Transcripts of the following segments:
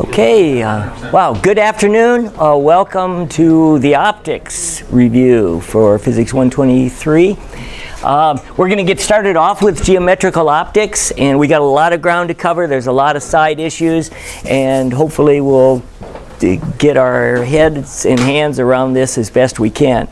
Okay, uh, wow, good afternoon. Uh, welcome to the optics review for Physics 123. Um, we're going to get started off with geometrical optics, and we got a lot of ground to cover. There's a lot of side issues, and hopefully we'll get our heads and hands around this as best we can.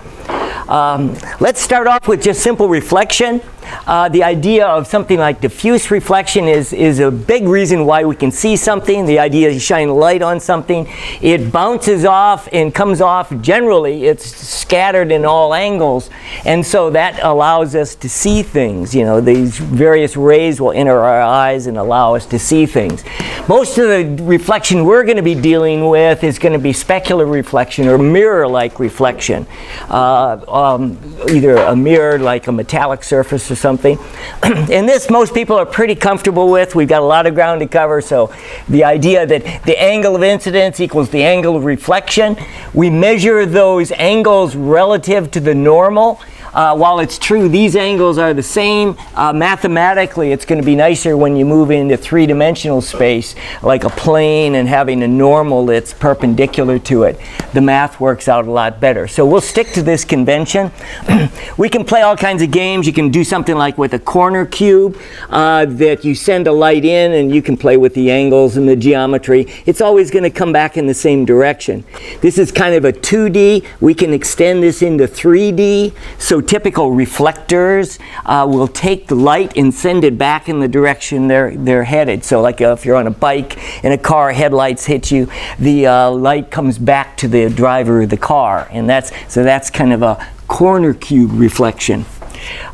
Um, let's start off with just simple reflection. Uh, the idea of something like diffuse reflection is, is a big reason why we can see something. The idea is you shine light on something, it bounces off and comes off generally, it's scattered in all angles, and so that allows us to see things. You know, these various rays will enter our eyes and allow us to see things. Most of the reflection we're going to be dealing with is going to be specular reflection or mirror-like reflection. Uh, um, either a mirror like a metallic surface or something. and this most people are pretty comfortable with. We've got a lot of ground to cover, so the idea that the angle of incidence equals the angle of reflection, we measure those angles relative to the normal. Uh, while it's true these angles are the same, uh, mathematically it's going to be nicer when you move into three-dimensional space, like a plane and having a normal that's perpendicular to it. The math works out a lot better. So we'll stick to this convention. we can play all kinds of games. You can do something like with a corner cube uh, that you send a light in and you can play with the angles and the geometry. It's always going to come back in the same direction. This is kind of a 2D. We can extend this into 3D. So typical reflectors uh, will take the light and send it back in the direction they're, they're headed. So like uh, if you're on a bike and a car, headlights hit you, the uh, light comes back to the driver of the car. And that's, so that's kind of a corner cube reflection.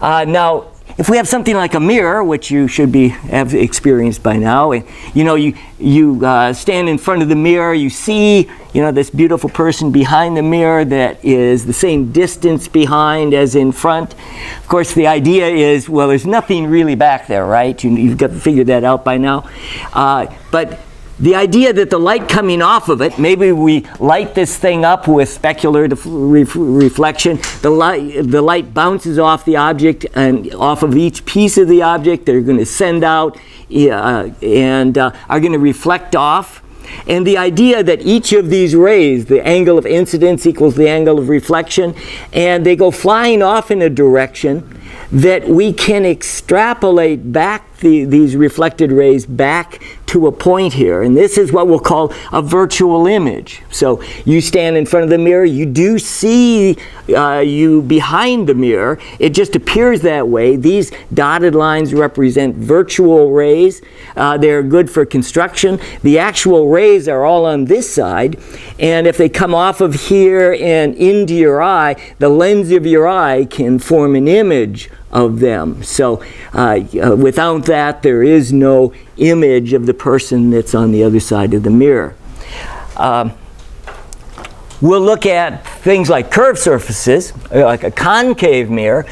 Uh, now, if we have something like a mirror, which you should be have experienced by now, and you know you you uh, stand in front of the mirror, you see you know this beautiful person behind the mirror that is the same distance behind as in front. Of course, the idea is well, there's nothing really back there, right? You, have got to figure that out by now. Uh, but the idea that the light coming off of it, maybe we light this thing up with specular ref reflection, the light, the light bounces off the object and off of each piece of the object, they're going to send out uh, and uh, are going to reflect off. And the idea that each of these rays, the angle of incidence equals the angle of reflection, and they go flying off in a direction that we can extrapolate back the, these reflected rays back to a point here. And this is what we'll call a virtual image. So you stand in front of the mirror, you do see uh, you behind the mirror. It just appears that way. These dotted lines represent virtual rays. Uh, they're good for construction. The actual rays are all on this side. And if they come off of here and into your eye, the lens of your eye can form an image of them. So uh, uh, without that, there is no image of the person that's on the other side of the mirror. Um, we'll look at things like curved surfaces, uh, like a concave mirror,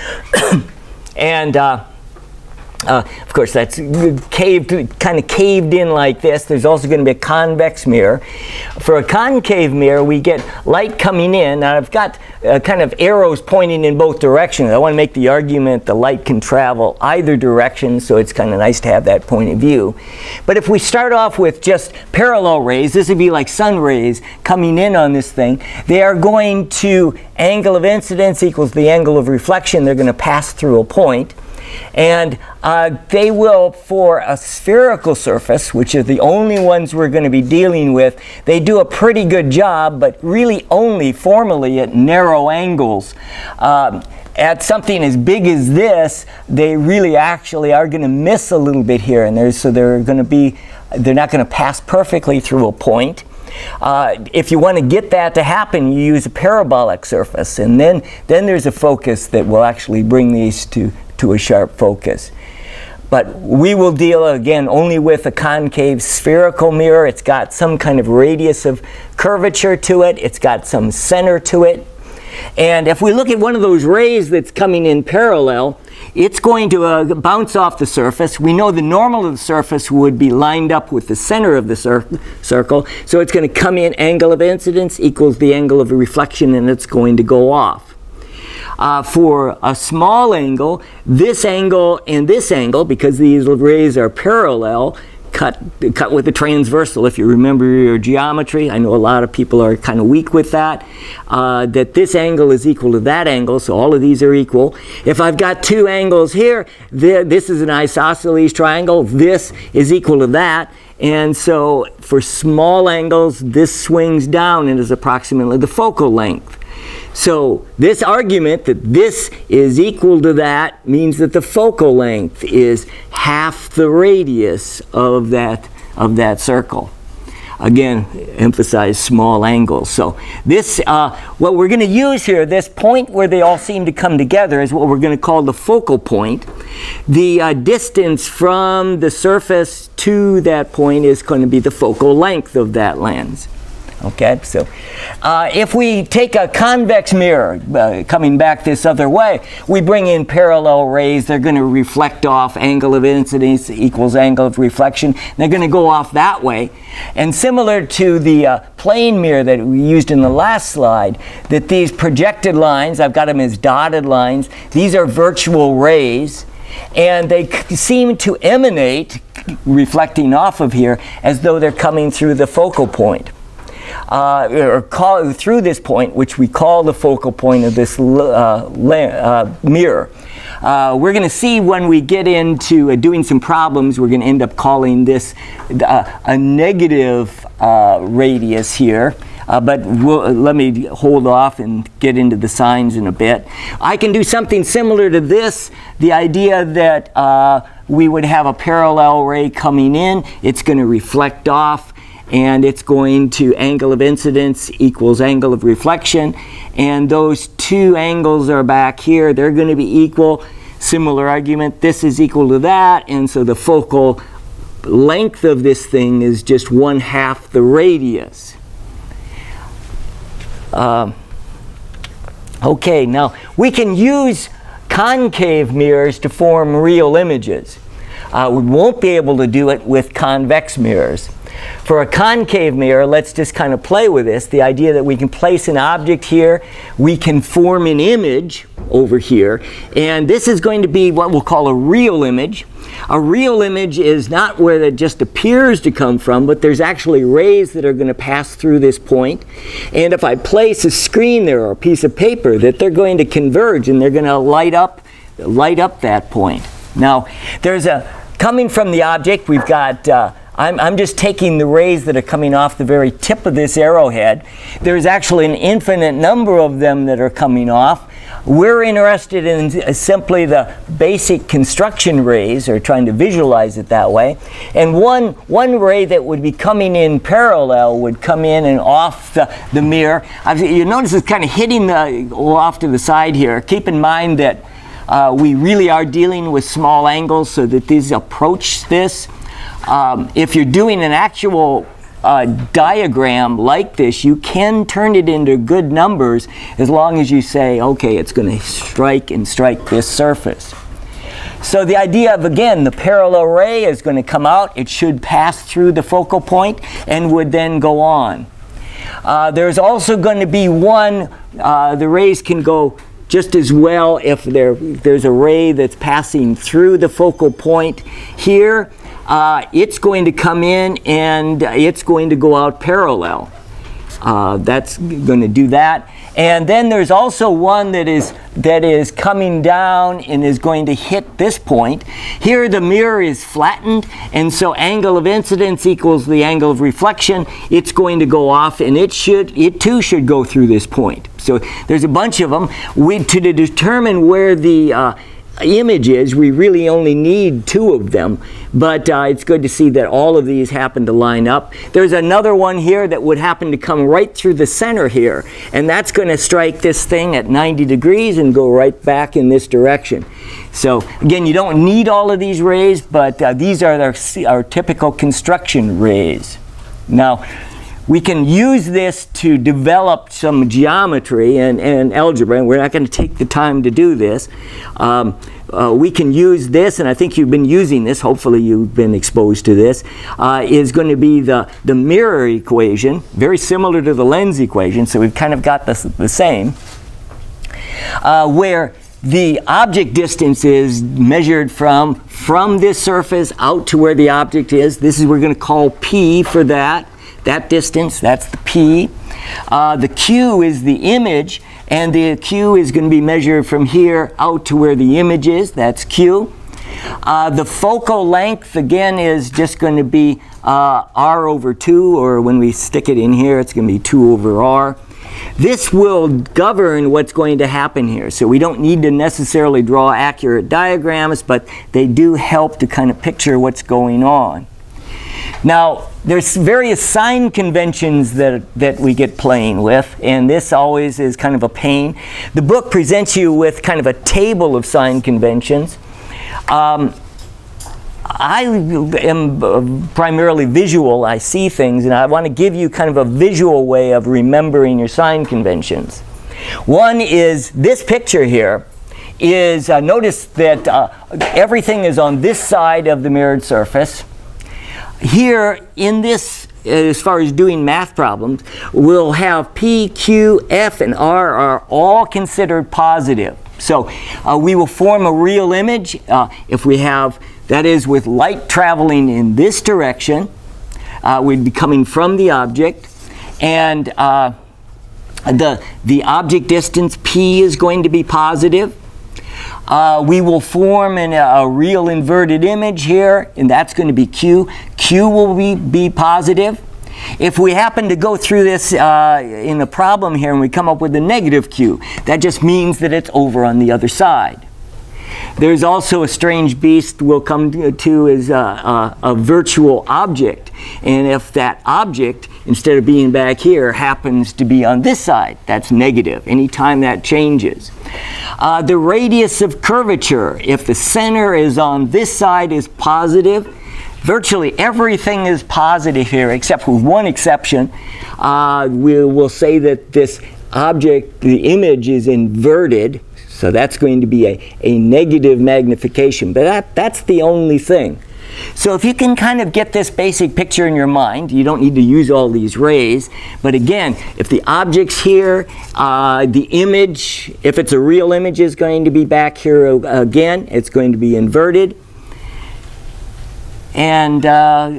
and uh, uh, of course, that's caved, kind of caved in like this. There's also going to be a convex mirror. For a concave mirror, we get light coming in. Now, I've got uh, kind of arrows pointing in both directions. I want to make the argument the light can travel either direction, so it's kind of nice to have that point of view. But if we start off with just parallel rays, this would be like sun rays coming in on this thing. They are going to angle of incidence equals the angle of reflection. They're going to pass through a point. And uh, they will, for a spherical surface, which is the only ones we're going to be dealing with, they do a pretty good job, but really only formally at narrow angles. Um, at something as big as this, they really actually are going to miss a little bit here and there, so they're going to be, they're not going to pass perfectly through a point. Uh, if you want to get that to happen, you use a parabolic surface, and then, then there's a focus that will actually bring these to, to a sharp focus. But we will deal again only with a concave spherical mirror. It's got some kind of radius of curvature to it. It's got some center to it. And if we look at one of those rays that's coming in parallel, it's going to uh, bounce off the surface. We know the normal of the surface would be lined up with the center of the cir circle. So it's going to come in angle of incidence equals the angle of reflection and it's going to go off. Uh, for a small angle, this angle and this angle, because these rays are parallel, cut, cut with the transversal. If you remember your geometry, I know a lot of people are kind of weak with that, uh, that this angle is equal to that angle, so all of these are equal. If I've got two angles here, this is an isosceles triangle, this is equal to that, and so for small angles, this swings down and is approximately the focal length. So this argument that this is equal to that means that the focal length is half the radius of that, of that circle. Again, emphasize small angles. So this, uh, what we're going to use here, this point where they all seem to come together is what we're going to call the focal point. The uh, distance from the surface to that point is going to be the focal length of that lens. Okay, so uh, if we take a convex mirror, uh, coming back this other way, we bring in parallel rays, they're going to reflect off angle of incidence equals angle of reflection. They're going to go off that way. And similar to the uh, plane mirror that we used in the last slide, that these projected lines, I've got them as dotted lines, these are virtual rays and they seem to emanate, reflecting off of here, as though they're coming through the focal point uh, or call, through this point, which we call the focal point of this uh, uh, mirror. Uh, we're going to see when we get into uh, doing some problems, we're going to end up calling this uh, a negative radius here. Uh, but we'll, uh, let me hold off and get into the signs in a bit. I can do something similar to this, the idea that uh, we would have a parallel ray coming in, it's going to reflect off, and it's going to angle of incidence equals angle of reflection. And those two angles are back here. They're going to be equal. Similar argument. This is equal to that. And so the focal length of this thing is just one half the radius. Uh, okay now we can use concave mirrors to form real images. Uh, we won't be able to do it with convex mirrors for a concave mirror, let's just kind of play with this. The idea that we can place an object here, we can form an image over here, and this is going to be what we'll call a real image. A real image is not where it just appears to come from, but there's actually rays that are going to pass through this point. And if I place a screen there or a piece of paper, that they're going to converge and they're going to light up, light up that point. Now, there's a, coming from the object, we've got uh, I'm, I'm just taking the rays that are coming off the very tip of this arrowhead. There's actually an infinite number of them that are coming off. We're interested in simply the basic construction rays, or trying to visualize it that way. And one, one ray that would be coming in parallel would come in and off the, the mirror. I've, you notice it's kind of hitting the, off to the side here. Keep in mind that uh, we really are dealing with small angles so that these approach this. Um, if you're doing an actual uh, diagram like this, you can turn it into good numbers as long as you say, okay, it's going to strike and strike this surface. So the idea of, again, the parallel ray is going to come out. It should pass through the focal point and would then go on. Uh, there's also going to be one, uh, the rays can go just as well if there, there's a ray that's passing through the focal point here uh, it's going to come in and it's going to go out parallel. Uh, that's going to do that. And then there's also one that is that is coming down and is going to hit this point. Here the mirror is flattened and so angle of incidence equals the angle of reflection. It's going to go off and it should it too should go through this point. So there's a bunch of them. We, to determine where the uh, images, we really only need two of them, but uh, it's good to see that all of these happen to line up. There's another one here that would happen to come right through the center here, and that's going to strike this thing at 90 degrees and go right back in this direction. So again, you don't need all of these rays, but uh, these are our, our typical construction rays. Now, we can use this to develop some geometry and, and algebra, and we're not going to take the time to do this. Um, uh, we can use this, and I think you've been using this, hopefully you've been exposed to this, uh, is going to be the, the mirror equation, very similar to the lens equation, so we've kind of got this, the same. uh, where the object distance is measured from from this surface out to where the object is. This is we're going to call P for that. That distance, that's the P. Uh, the Q is the image, and the Q is going to be measured from here out to where the image is. That's Q. Uh, the focal length, again, is just going to be uh, R over 2, or when we stick it in here, it's going to be 2 over R. This will govern what's going to happen here. So we don't need to necessarily draw accurate diagrams, but they do help to kind of picture what's going on. Now, there's various sign conventions that, that we get playing with, and this always is kind of a pain. The book presents you with kind of a table of sign conventions. Um, I am primarily visual. I see things, and I want to give you kind of a visual way of remembering your sign conventions. One is this picture here is uh, notice that uh, everything is on this side of the mirrored surface. Here in this, as far as doing math problems, we'll have P, Q, F, and R are all considered positive. So uh, we will form a real image uh, if we have, that is with light traveling in this direction, uh, we'd be coming from the object, and uh, the, the object distance P is going to be positive. Uh, we will form an, a real inverted image here, and that's going to be Q. Q will be, be positive. If we happen to go through this uh, in the problem here and we come up with a negative q, that just means that it's over on the other side. There's also a strange beast we'll come to, as a, a, a, virtual object. And if that object, instead of being back here, happens to be on this side, that's negative, anytime that changes. Uh, the radius of curvature, if the center is on this side, is positive, Virtually everything is positive here, except with one exception. Uh, we will say that this object, the image is inverted, so that's going to be a, a negative magnification. But that, that's the only thing. So if you can kind of get this basic picture in your mind, you don't need to use all these rays. But again, if the object's here, uh, the image, if it's a real image, is going to be back here again. It's going to be inverted and, uh,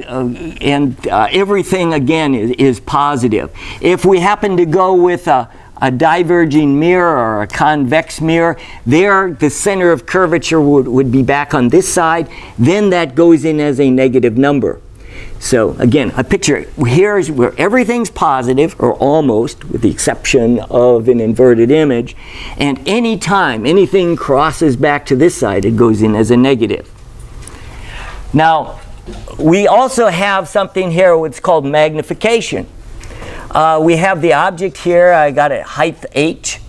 uh, and uh, everything again is, is, positive. If we happen to go with a, a, diverging mirror or a convex mirror, there the center of curvature would, would be back on this side, then that goes in as a negative number. So again, a picture here is where everything's positive, or almost, with the exception of an inverted image, and anytime anything crosses back to this side, it goes in as a negative. Now, we also have something here what's called magnification. Uh, we have the object here, I got it height h,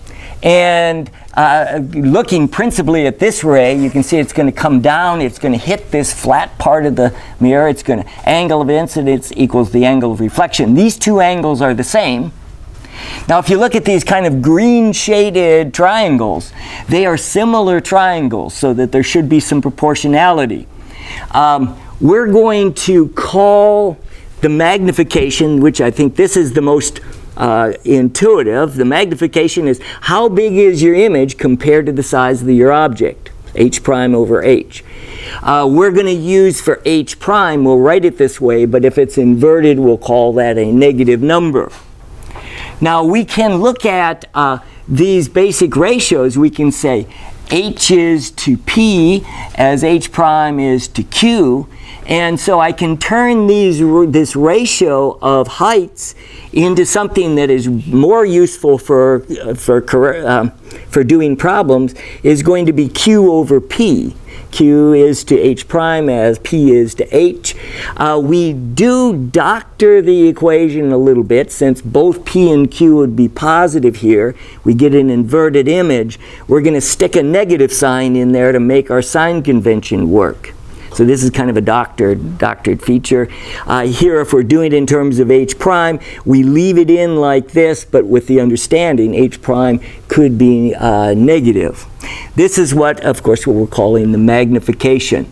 and uh, looking principally at this ray, you can see it's going to come down, it's going to hit this flat part of the mirror, it's going to, angle of incidence equals the angle of reflection. These two angles are the same. Now if you look at these kind of green shaded triangles, they are similar triangles so that there should be some proportionality. Um, we're going to call the magnification, which I think this is the most uh, intuitive, the magnification is how big is your image compared to the size of the, your object, h prime over h. Uh, we're going to use for h prime, we'll write it this way, but if it's inverted, we'll call that a negative number. Now we can look at uh, these basic ratios. We can say h is to p as h prime is to q, and so I can turn these, this ratio of heights into something that is more useful for, for, um, for doing problems is going to be Q over P. Q is to H prime as P is to H. Uh, we do doctor the equation a little bit since both P and Q would be positive here. We get an inverted image. We're going to stick a negative sign in there to make our sign convention work. So this is kind of a doctored, doctored feature. Uh, here, if we're doing it in terms of h prime, we leave it in like this, but with the understanding h prime could be uh, negative. This is what, of course, what we're calling the magnification.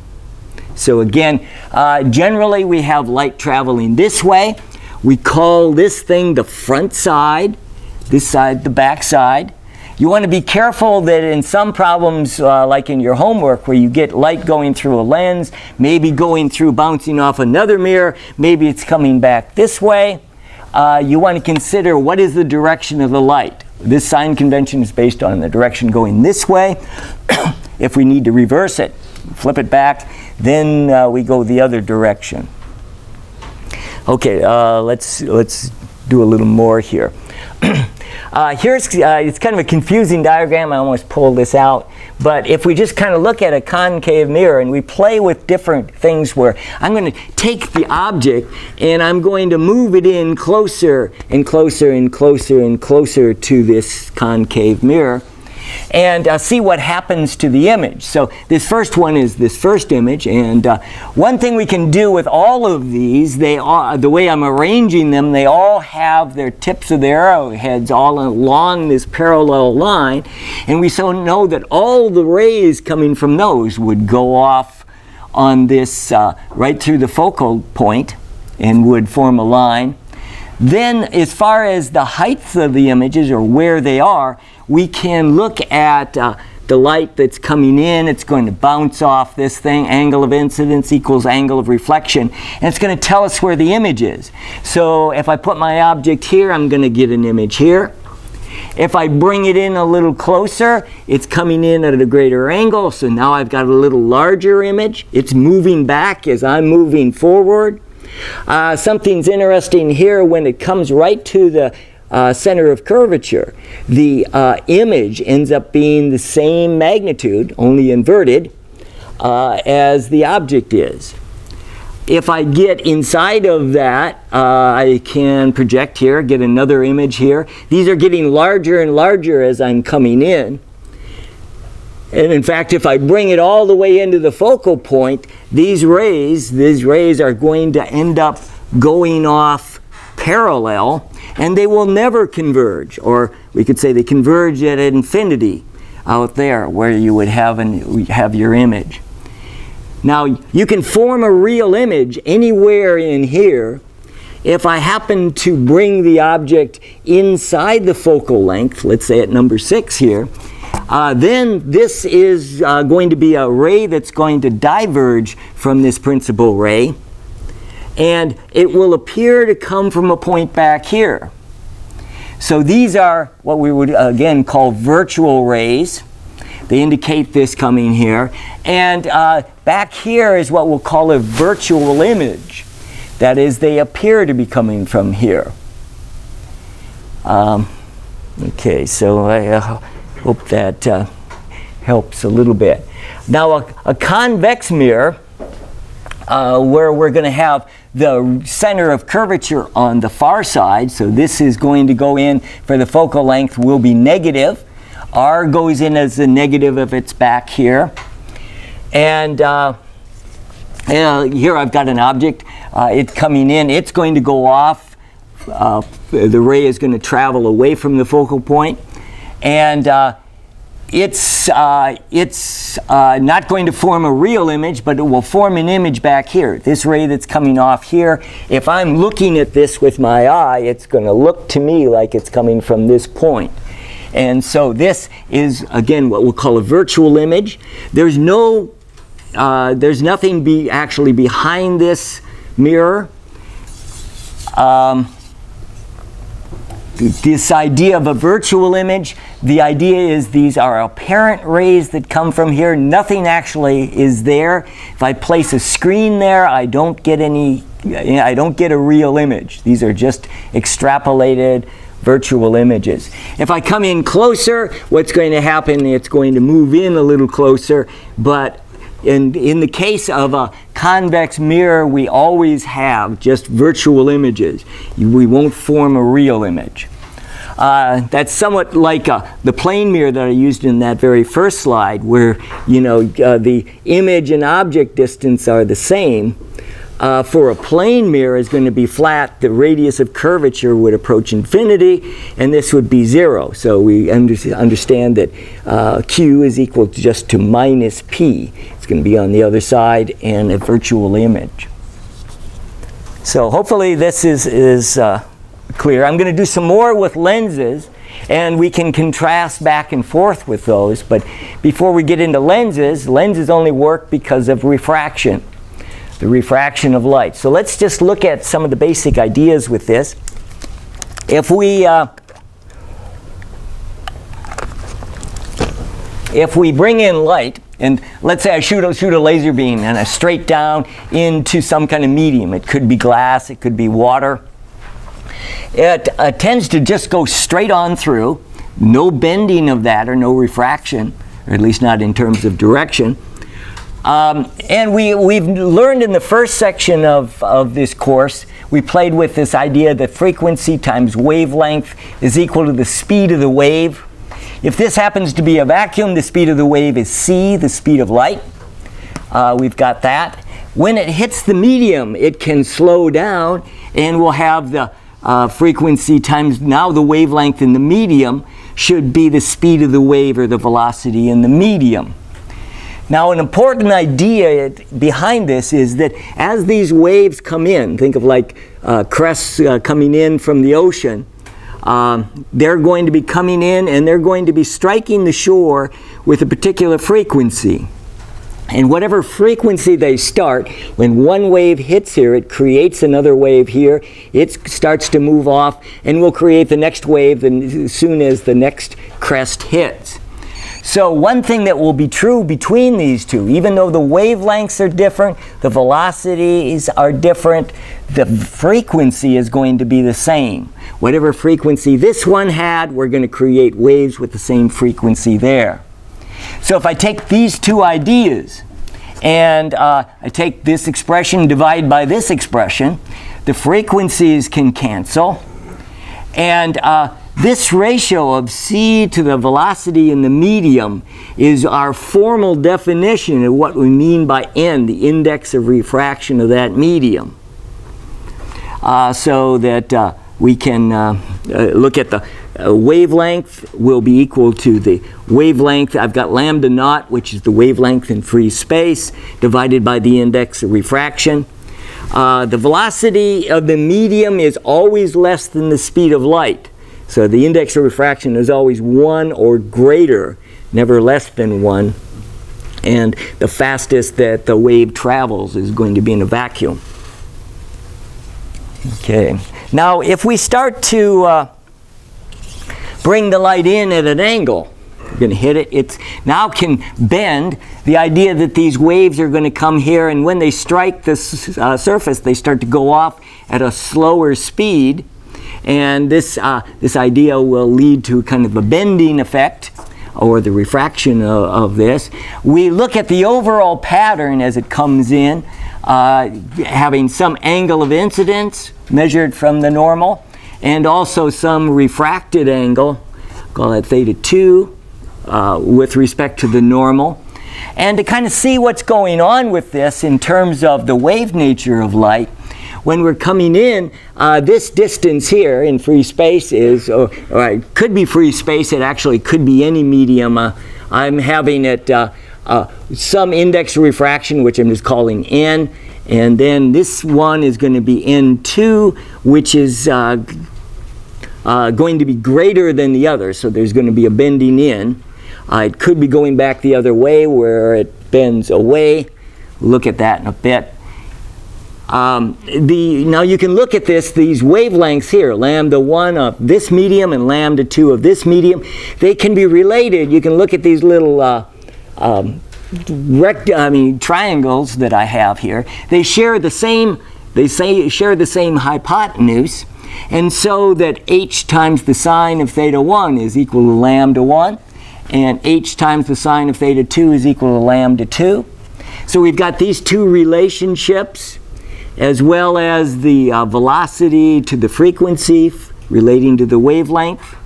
So again, uh, generally we have light traveling this way. We call this thing the front side, this side the back side. You want to be careful that in some problems, uh, like in your homework, where you get light going through a lens, maybe going through bouncing off another mirror, maybe it's coming back this way, uh, you want to consider what is the direction of the light. This sign convention is based on the direction going this way. if we need to reverse it, flip it back, then uh, we go the other direction. Okay, uh, let's, let's do a little more here. Uh, here's, uh, it's kind of a confusing diagram. I almost pulled this out. But if we just kind of look at a concave mirror and we play with different things where I'm going to take the object and I'm going to move it in closer and closer and closer and closer to this concave mirror and uh, see what happens to the image. So this first one is this first image, and uh, one thing we can do with all of these, they all, the way I'm arranging them, they all have their tips of their arrowheads all along this parallel line, and we so know that all the rays coming from those would go off on this uh, right through the focal point and would form a line. Then as far as the heights of the images or where they are, we can look at uh, the light that's coming in, it's going to bounce off this thing, angle of incidence equals angle of reflection, and it's going to tell us where the image is. So if I put my object here, I'm going to get an image here. If I bring it in a little closer, it's coming in at a greater angle, so now I've got a little larger image. It's moving back as I'm moving forward. Uh, something's interesting here when it comes right to the uh, center of curvature, the uh, image ends up being the same magnitude, only inverted, uh, as the object is. If I get inside of that, uh, I can project here, get another image here. These are getting larger and larger as I'm coming in. And in fact, if I bring it all the way into the focal point, these rays, these rays are going to end up going off parallel and they will never converge. Or we could say they converge at infinity out there where you would have, an, have your image. Now, you can form a real image anywhere in here if I happen to bring the object inside the focal length, let's say at number six here, uh, then this is uh, going to be a ray that's going to diverge from this principal ray and it will appear to come from a point back here. So these are what we would again call virtual rays. They indicate this coming here. And uh, back here is what we'll call a virtual image. That is, they appear to be coming from here. Um, okay, so I uh, hope that uh, helps a little bit. Now, a, a convex mirror, uh, where we're going to have the center of curvature on the far side. So this is going to go in for the focal length will be negative. R goes in as the negative if it's back here. And uh, here I've got an object. Uh, it's coming in. It's going to go off. Uh, the ray is going to travel away from the focal point. And uh, it's, uh, it's uh, not going to form a real image, but it will form an image back here. This ray that's coming off here, if I'm looking at this with my eye, it's going to look to me like it's coming from this point. And so this is, again, what we'll call a virtual image. There's no, uh, there's nothing be actually behind this mirror. Um, this idea of a virtual image, the idea is these are apparent rays that come from here. Nothing actually is there. If I place a screen there, I don't get any, I don't get a real image. These are just extrapolated virtual images. If I come in closer, what's going to happen, it's going to move in a little closer, but in, in the case of a convex mirror, we always have just virtual images. We won't form a real image. Uh, that's somewhat like uh, the plane mirror that I used in that very first slide, where you know uh, the image and object distance are the same. Uh, for a plane mirror is going to be flat, the radius of curvature would approach infinity, and this would be zero. So we under understand that uh, Q is equal to just to minus P. It's going to be on the other side and a virtual image. So hopefully this is, is uh, clear. I'm going to do some more with lenses. And we can contrast back and forth with those. But before we get into lenses, lenses only work because of refraction, the refraction of light. So let's just look at some of the basic ideas with this. If we uh, if we bring in light, and let's say I shoot a, shoot a laser beam and I straight down into some kind of medium. It could be glass, it could be water. It uh, tends to just go straight on through, no bending of that or no refraction, or at least not in terms of direction. Um, and we, we've learned in the first section of, of this course, we played with this idea that frequency times wavelength is equal to the speed of the wave. If this happens to be a vacuum, the speed of the wave is c, the speed of light. Uh, we've got that. When it hits the medium, it can slow down, and we'll have the uh, frequency times now the wavelength in the medium should be the speed of the wave or the velocity in the medium. Now, an important idea behind this is that as these waves come in, think of like uh, crests uh, coming in from the ocean, um, they're going to be coming in and they're going to be striking the shore with a particular frequency. And whatever frequency they start, when one wave hits here, it creates another wave here. It starts to move off and will create the next wave as soon as the next crest hits. So one thing that will be true between these two, even though the wavelengths are different, the velocities are different, the frequency is going to be the same. Whatever frequency this one had, we're going to create waves with the same frequency there. So if I take these two ideas and uh, I take this expression, divide by this expression, the frequencies can cancel. And uh, this ratio of c to the velocity in the medium is our formal definition of what we mean by n, the index of refraction of that medium. Uh, so that uh, we can uh, uh, look at the uh, wavelength will be equal to the wavelength. I've got lambda naught, which is the wavelength in free space, divided by the index of refraction. Uh, the velocity of the medium is always less than the speed of light. So the index of refraction is always 1 or greater, never less than 1. And the fastest that the wave travels is going to be in a vacuum. Okay. Now, if we start to uh, bring the light in at an angle. You're going to hit it. It now can bend. The idea that these waves are going to come here, and when they strike the uh, surface, they start to go off at a slower speed. And this, uh, this idea will lead to kind of a bending effect or the refraction of, of, this. We look at the overall pattern as it comes in, uh, having some angle of incidence measured from the normal and also some refracted angle, call that theta 2, uh, with respect to the normal. And to kind of see what's going on with this in terms of the wave nature of light, when we're coming in, uh, this distance here in free space is, or, or, it could be free space, it actually could be any medium. Uh, I'm having it uh, uh some index refraction, which I'm just calling n, and then this one is going to be N2, which is uh, going to be greater than the other. So there's going to be a bending in. It could be going back the other way where it bends away. Look at that in a bit. Um, the, now you can look at this, these wavelengths here, lambda 1 of this medium and lambda 2 of this medium. They can be related. You can look at these little uh, um, rect I mean triangles that I have here, they share the same they say share the same hypotenuse, and so that h times the sine of theta 1 is equal to lambda 1, and h times the sine of theta 2 is equal to lambda 2. So we've got these two relationships, as well as the uh, velocity to the frequency relating to the wavelength.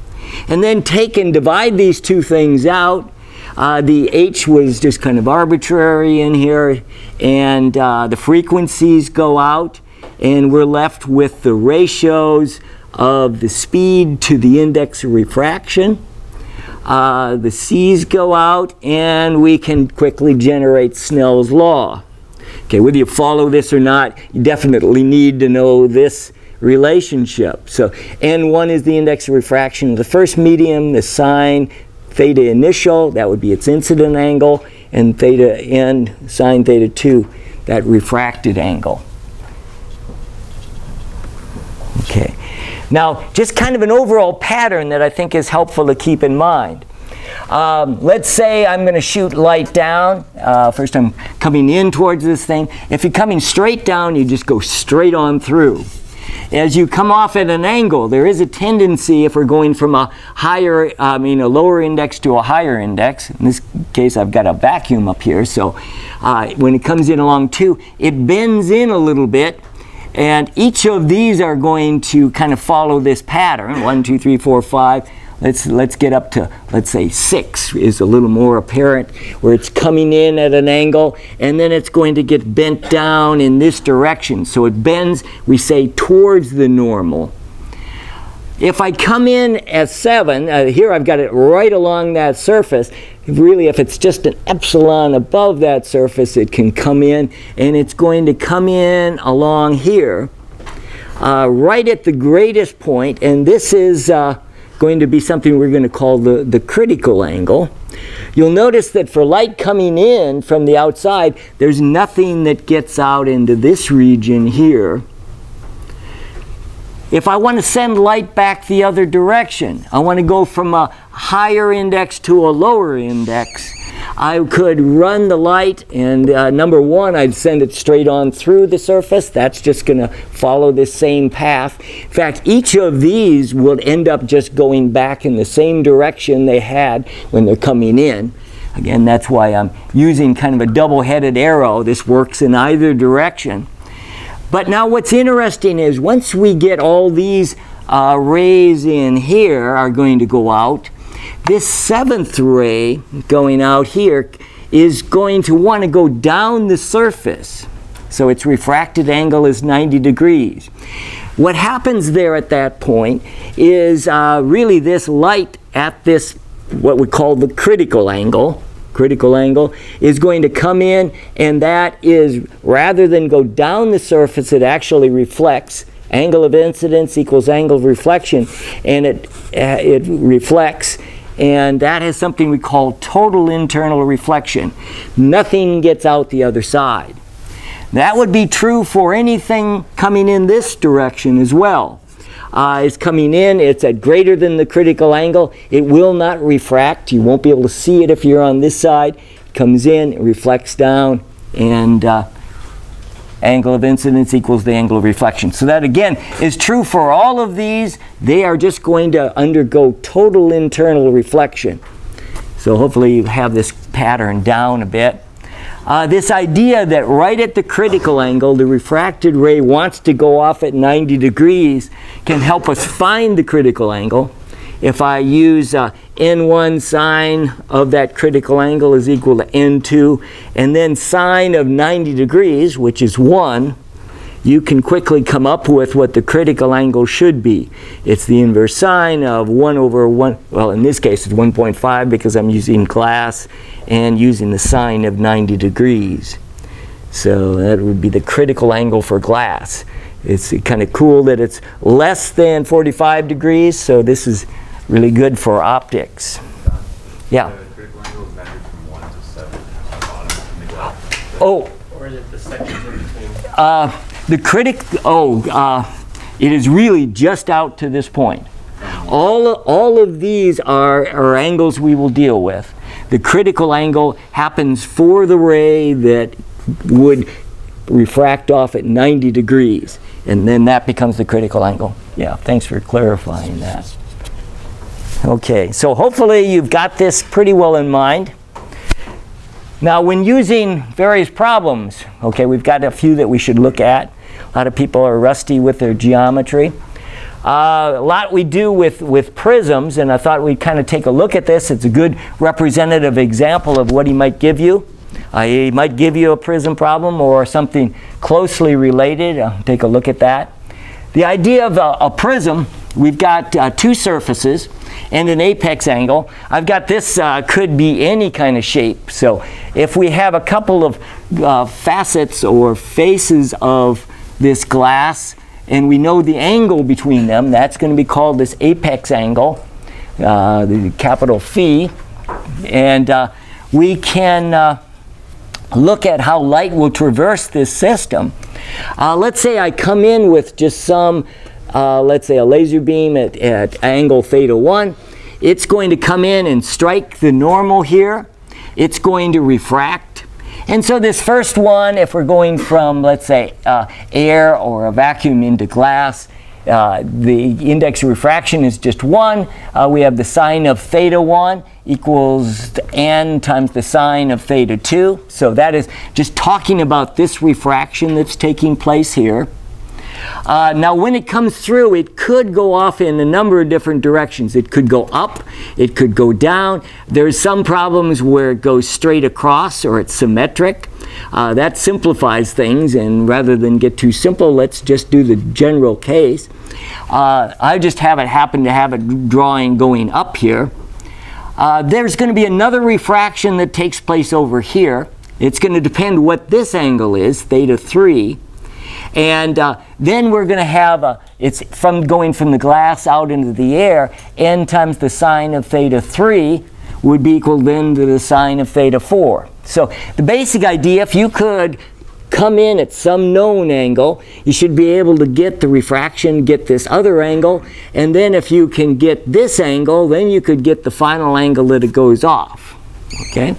And then take and divide these two things out, uh, the H was just kind of arbitrary in here, and uh, the frequencies go out, and we're left with the ratios of the speed to the index of refraction. Uh, the C's go out, and we can quickly generate Snell's law. Okay, whether you follow this or not, you definitely need to know this relationship. So N1 is the index of refraction of the first medium, the sine theta initial, that would be its incident angle, and theta n sine theta 2, that refracted angle. Okay. Now, just kind of an overall pattern that I think is helpful to keep in mind. Um, let's say I'm going to shoot light down. Uh, first, I'm coming in towards this thing. If you're coming straight down, you just go straight on through. As you come off at an angle, there is a tendency if we're going from a higher, I mean a lower index to a higher index, in this case I've got a vacuum up here, so uh, when it comes in along two, it bends in a little bit and each of these are going to kind of follow this pattern, one, two, three, four, five, let's let's get up to let's say six is a little more apparent where it's coming in at an angle and then it's going to get bent down in this direction so it bends we say towards the normal if I come in at 7, uh, here I've got it right along that surface. Really, if it's just an epsilon above that surface, it can come in, and it's going to come in along here, uh, right at the greatest point, and this is uh, going to be something we're going to call the, the critical angle. You'll notice that for light coming in from the outside, there's nothing that gets out into this region here. If I want to send light back the other direction, I want to go from a higher index to a lower index, I could run the light and uh, number one, I'd send it straight on through the surface. That's just going to follow this same path. In fact, each of these will end up just going back in the same direction they had when they're coming in. Again, that's why I'm using kind of a double-headed arrow. This works in either direction. But now what's interesting is once we get all these uh, rays in here are going to go out, this seventh ray going out here is going to want to go down the surface. So its refracted angle is 90 degrees. What happens there at that point is uh, really this light at this, what we call the critical angle, critical angle, is going to come in and that is, rather than go down the surface, it actually reflects angle of incidence equals angle of reflection and it, uh, it reflects and that is something we call total internal reflection. Nothing gets out the other side. That would be true for anything coming in this direction as well. Uh, it's coming in, it's at greater than the critical angle. It will not refract. You won't be able to see it if you're on this side. It comes in, it reflects down, and uh, angle of incidence equals the angle of reflection. So that again is true for all of these. They are just going to undergo total internal reflection. So hopefully you have this pattern down a bit. Uh, this idea that right at the critical angle, the refracted ray wants to go off at 90 degrees can help us find the critical angle. If I use uh, n1 sine of that critical angle is equal to n2, and then sine of 90 degrees, which is 1, you can quickly come up with what the critical angle should be. It's the inverse sine of 1 over 1, well in this case it's 1.5 because I'm using glass and using the sine of 90 degrees. So that would be the critical angle for glass. It's kind of cool that it's less than 45 degrees, so this is really good for optics. Yeah. Oh. Or is it the sections in between? Uh, the critic, oh, uh, it is really just out to this point. All, all of these are, are angles we will deal with. The critical angle happens for the ray that would refract off at 90 degrees. And then that becomes the critical angle. Yeah, thanks for clarifying that. Okay, so hopefully you've got this pretty well in mind. Now when using various problems, okay, we've got a few that we should look at. A lot of people are rusty with their geometry. Uh, a lot we do with, with prisms, and I thought we'd kind of take a look at this. It's a good representative example of what he might give you. Uh, he might give you a prism problem or something closely related. I'll take a look at that. The idea of a, a prism, we've got uh, two surfaces and an apex angle. I've got this uh, could be any kind of shape. So if we have a couple of uh, facets or faces of this glass and we know the angle between them. That's going to be called this apex angle, uh, the capital phi. And uh, we can uh, look at how light will traverse this system. Uh, let's say I come in with just some, uh, let's say a laser beam at, at angle theta 1. It's going to come in and strike the normal here. It's going to refract. And so this first one, if we're going from, let's say, uh, air or a vacuum into glass, uh, the index of refraction is just 1. Uh, we have the sine of theta 1 equals n times the sine of theta 2. So that is just talking about this refraction that's taking place here. Uh, now when it comes through, it could go off in a number of different directions. It could go up, it could go down. There's some problems where it goes straight across or it's symmetric. Uh, that simplifies things and rather than get too simple, let's just do the general case. Uh, I just have it happen to have a drawing going up here. Uh, there's going to be another refraction that takes place over here. It's going to depend what this angle is, theta 3. And uh, then we're going to have, a, it's from going from the glass out into the air, n times the sine of theta 3 would be equal then to the sine of theta 4. So the basic idea, if you could come in at some known angle, you should be able to get the refraction, get this other angle, and then if you can get this angle, then you could get the final angle that it goes off. Okay?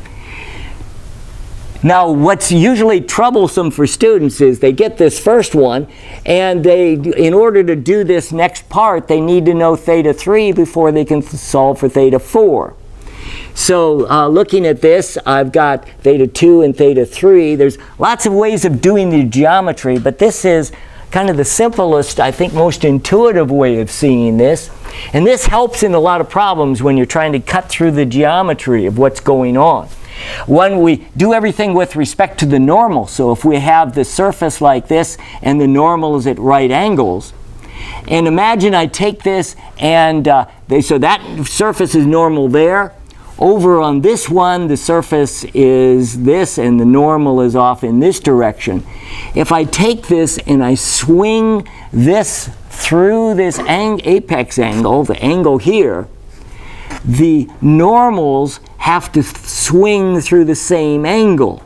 Now, what's usually troublesome for students is they get this first one, and they, in order to do this next part, they need to know theta 3 before they can solve for theta 4. So uh, looking at this, I've got theta 2 and theta 3. There's lots of ways of doing the geometry, but this is kind of the simplest, I think most intuitive way of seeing this. And this helps in a lot of problems when you're trying to cut through the geometry of what's going on. When we do everything with respect to the normal, so if we have the surface like this and the normal is at right angles, and imagine I take this and uh, they, so that surface is normal there. Over on this one, the surface is this and the normal is off in this direction. If I take this and I swing this through this ang apex angle, the angle here, the normals have to swing through the same angle.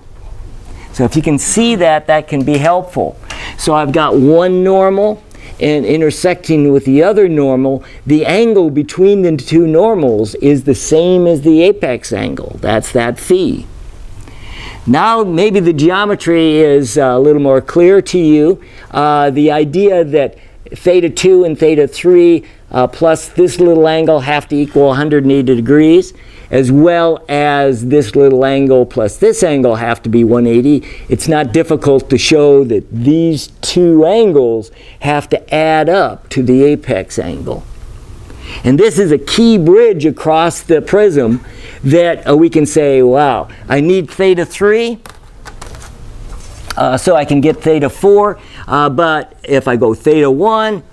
So if you can see that, that can be helpful. So I've got one normal and intersecting with the other normal, the angle between the two normals is the same as the apex angle. That's that phi. Now maybe the geometry is a little more clear to you. Uh, the idea that theta 2 and theta 3 uh, plus this little angle have to equal 180 degrees as well as this little angle plus this angle have to be 180. It's not difficult to show that these two angles have to add up to the apex angle. And this is a key bridge across the prism that uh, we can say, wow, I need theta 3, uh, so I can get theta 4. Uh, but if I go theta 1,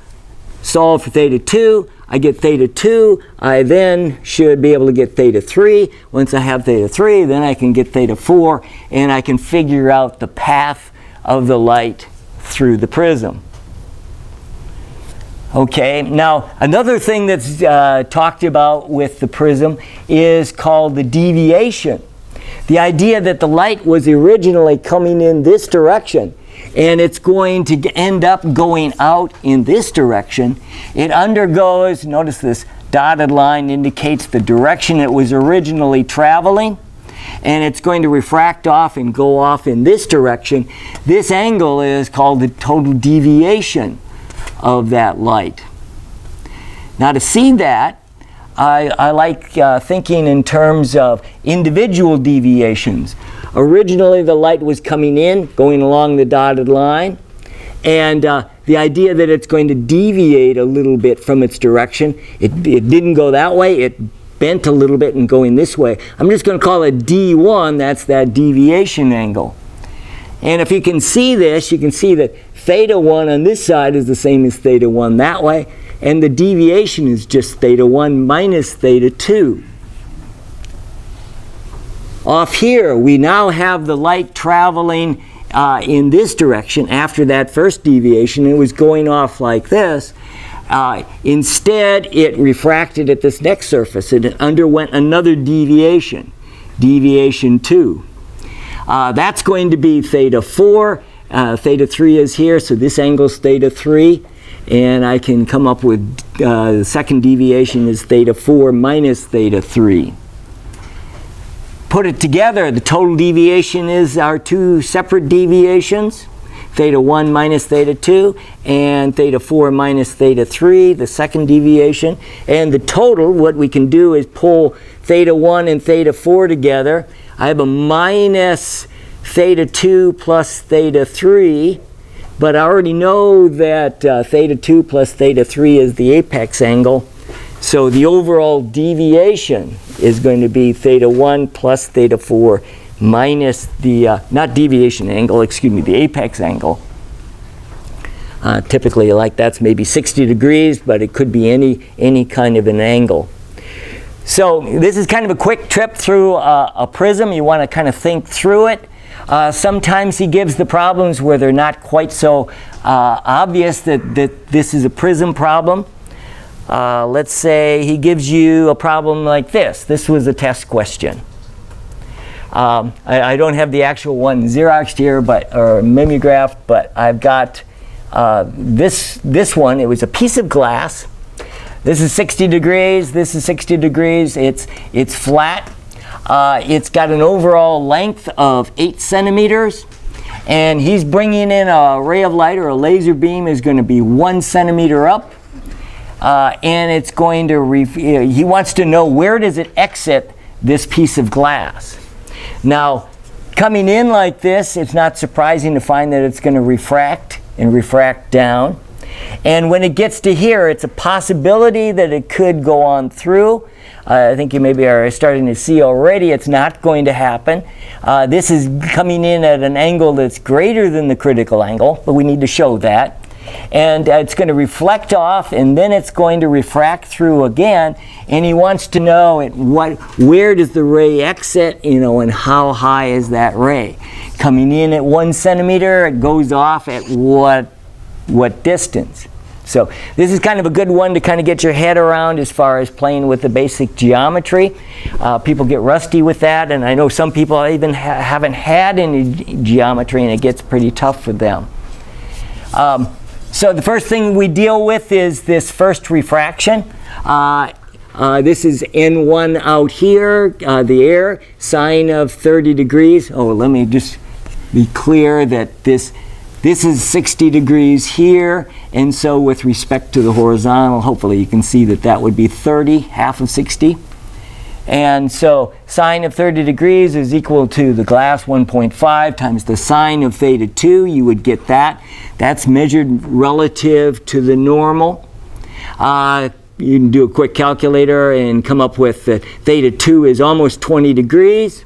solve for theta 2, I get theta 2. I then should be able to get theta 3. Once I have theta 3, then I can get theta 4, and I can figure out the path of the light through the prism. Okay, now another thing that's uh, talked about with the prism is called the deviation. The idea that the light was originally coming in this direction and it's going to end up going out in this direction. It undergoes, notice this dotted line indicates the direction it was originally traveling and it's going to refract off and go off in this direction. This angle is called the total deviation of that light. Now to see that, I, I like uh, thinking in terms of individual deviations. Originally, the light was coming in, going along the dotted line, and uh, the idea that it's going to deviate a little bit from its direction, it, it didn't go that way, it bent a little bit and going this way. I'm just going to call it D1, that's that deviation angle. And if you can see this, you can see that theta 1 on this side is the same as theta 1 that way, and the deviation is just theta 1 minus theta 2. Off here, we now have the light traveling uh, in this direction after that first deviation. It was going off like this. Uh, instead, it refracted at this next surface. It underwent another deviation, deviation 2. Uh, that's going to be theta 4. Uh, theta 3 is here, so this angle is theta 3. And I can come up with uh, the second deviation is theta 4 minus theta 3 put it together, the total deviation is our two separate deviations, theta 1 minus theta 2, and theta 4 minus theta 3, the second deviation. And the total, what we can do is pull theta 1 and theta 4 together. I have a minus theta 2 plus theta 3, but I already know that uh, theta 2 plus theta 3 is the apex angle. So the overall deviation is going to be theta 1 plus theta 4 minus the, uh, not deviation angle, excuse me, the apex angle. Uh, typically like that's maybe 60 degrees, but it could be any, any kind of an angle. So this is kind of a quick trip through uh, a prism. You want to kind of think through it. Uh, sometimes he gives the problems where they're not quite so uh, obvious that, that this is a prism problem. Uh, let's say he gives you a problem like this. This was a test question. Um, I, I, don't have the actual one Xeroxed here, but or mimeographed, but I've got uh, this this one. It was a piece of glass. This is 60 degrees. This is 60 degrees. It's it's flat. Uh, it's got an overall length of eight centimeters, and he's bringing in a ray of light or a laser beam is going to be one centimeter up uh, and it's going to, he wants to know where does it exit this piece of glass. Now, coming in like this, it's not surprising to find that it's going to refract and refract down. And when it gets to here, it's a possibility that it could go on through. Uh, I think you maybe are starting to see already it's not going to happen. Uh, this is coming in at an angle that's greater than the critical angle, but we need to show that and uh, it's going to reflect off and then it's going to refract through again and he wants to know at what where does the ray exit you know and how high is that ray coming in at one centimeter it goes off at what what distance so this is kind of a good one to kind of get your head around as far as playing with the basic geometry. Uh, people get rusty with that, and I know some people even ha haven't had any geometry, and it gets pretty tough for them. Um, so the first thing we deal with is this first refraction. Uh, uh, this is N1 out here, uh, the air, sine of 30 degrees. Oh, let me just be clear that this, this is 60 degrees here, and so with respect to the horizontal, hopefully you can see that that would be 30, half of 60. And so sine of 30 degrees is equal to the glass 1.5 times the sine of theta 2. You would get that. That's measured relative to the normal. Uh, you can do a quick calculator and come up with that theta 2 is almost 20 degrees.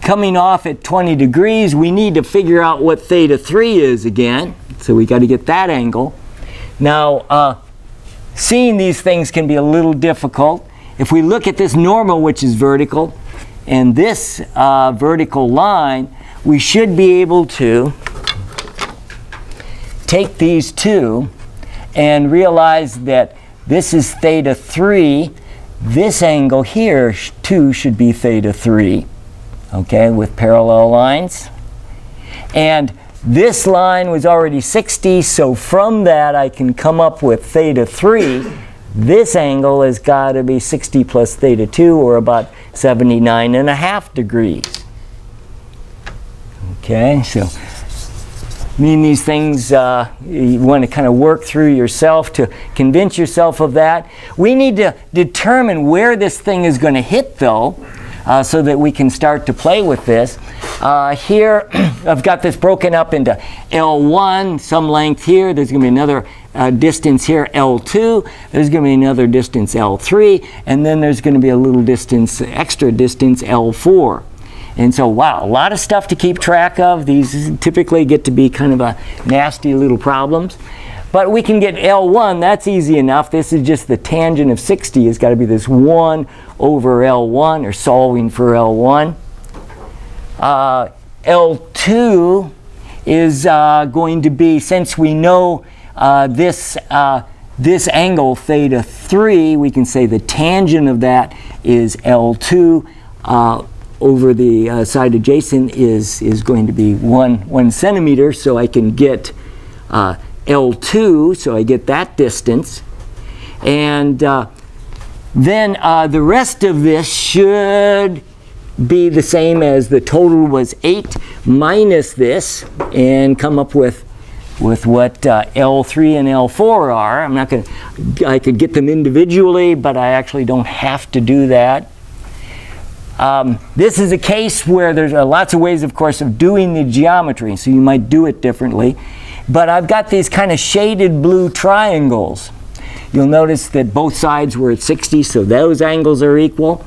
Coming off at 20 degrees, we need to figure out what theta 3 is again. So we got to get that angle. Now, uh, seeing these things can be a little difficult. If we look at this normal, which is vertical, and this uh, vertical line, we should be able to take these two and realize that this is theta 3. This angle here, too, should be theta 3, okay, with parallel lines. And this line was already 60, so from that I can come up with theta 3 this angle has got to be 60 plus theta 2 or about 79 and a half degrees. Okay, so I mean these things uh, you want to kind of work through yourself to convince yourself of that. We need to determine where this thing is going to hit though uh, so that we can start to play with this. Uh, here I've got this broken up into L1, some length here. There's going to be another uh, distance here, L2. There's going to be another distance, L3. And then there's going to be a little distance, extra distance, L4. And so, wow, a lot of stuff to keep track of. These typically get to be kind of a nasty little problems. But we can get L1, that's easy enough. This is just the tangent of 60 has got to be this 1 over L1 or solving for L1. Uh, L2 is uh, going to be, since we know this, uh, this angle theta 3, we can say the tangent of that is L2 uh, over the uh, side adjacent is, is going to be one, one centimeter, so I can get uh, L2, so I get that distance. And then the rest of this should be the same as the total was 8 minus this and come up with with what uh, L3 and L4 are. I'm not going I could get them individually, but I actually don't have to do that. Um, this is a case where there's uh, lots of ways, of course, of doing the geometry, so you might do it differently. But I've got these kind of shaded blue triangles. You'll notice that both sides were at 60, so those angles are equal.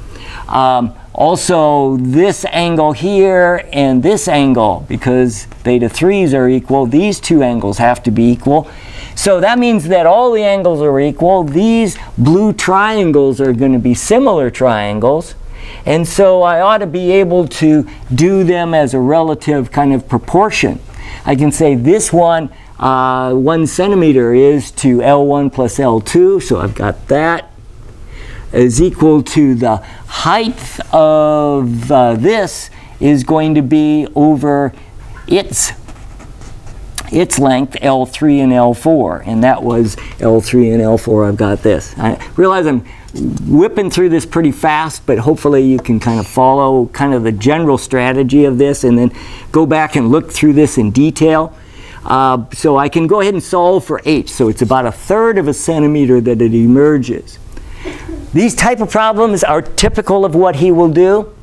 Um, also, this angle here and this angle, because theta 3's are equal, these two angles have to be equal. So that means that all the angles are equal. These blue triangles are going to be similar triangles. And so I ought to be able to do them as a relative kind of proportion. I can say this one, uh, one centimeter is to L1 plus L2, so I've got that is equal to the height of uh, this is going to be over its its length L3 and L4 and that was L3 and L4 I've got this. I realize I'm whipping through this pretty fast but hopefully you can kind of follow kind of the general strategy of this and then go back and look through this in detail. Uh, so I can go ahead and solve for H. So it's about a third of a centimeter that it emerges these type of problems are typical of what he will do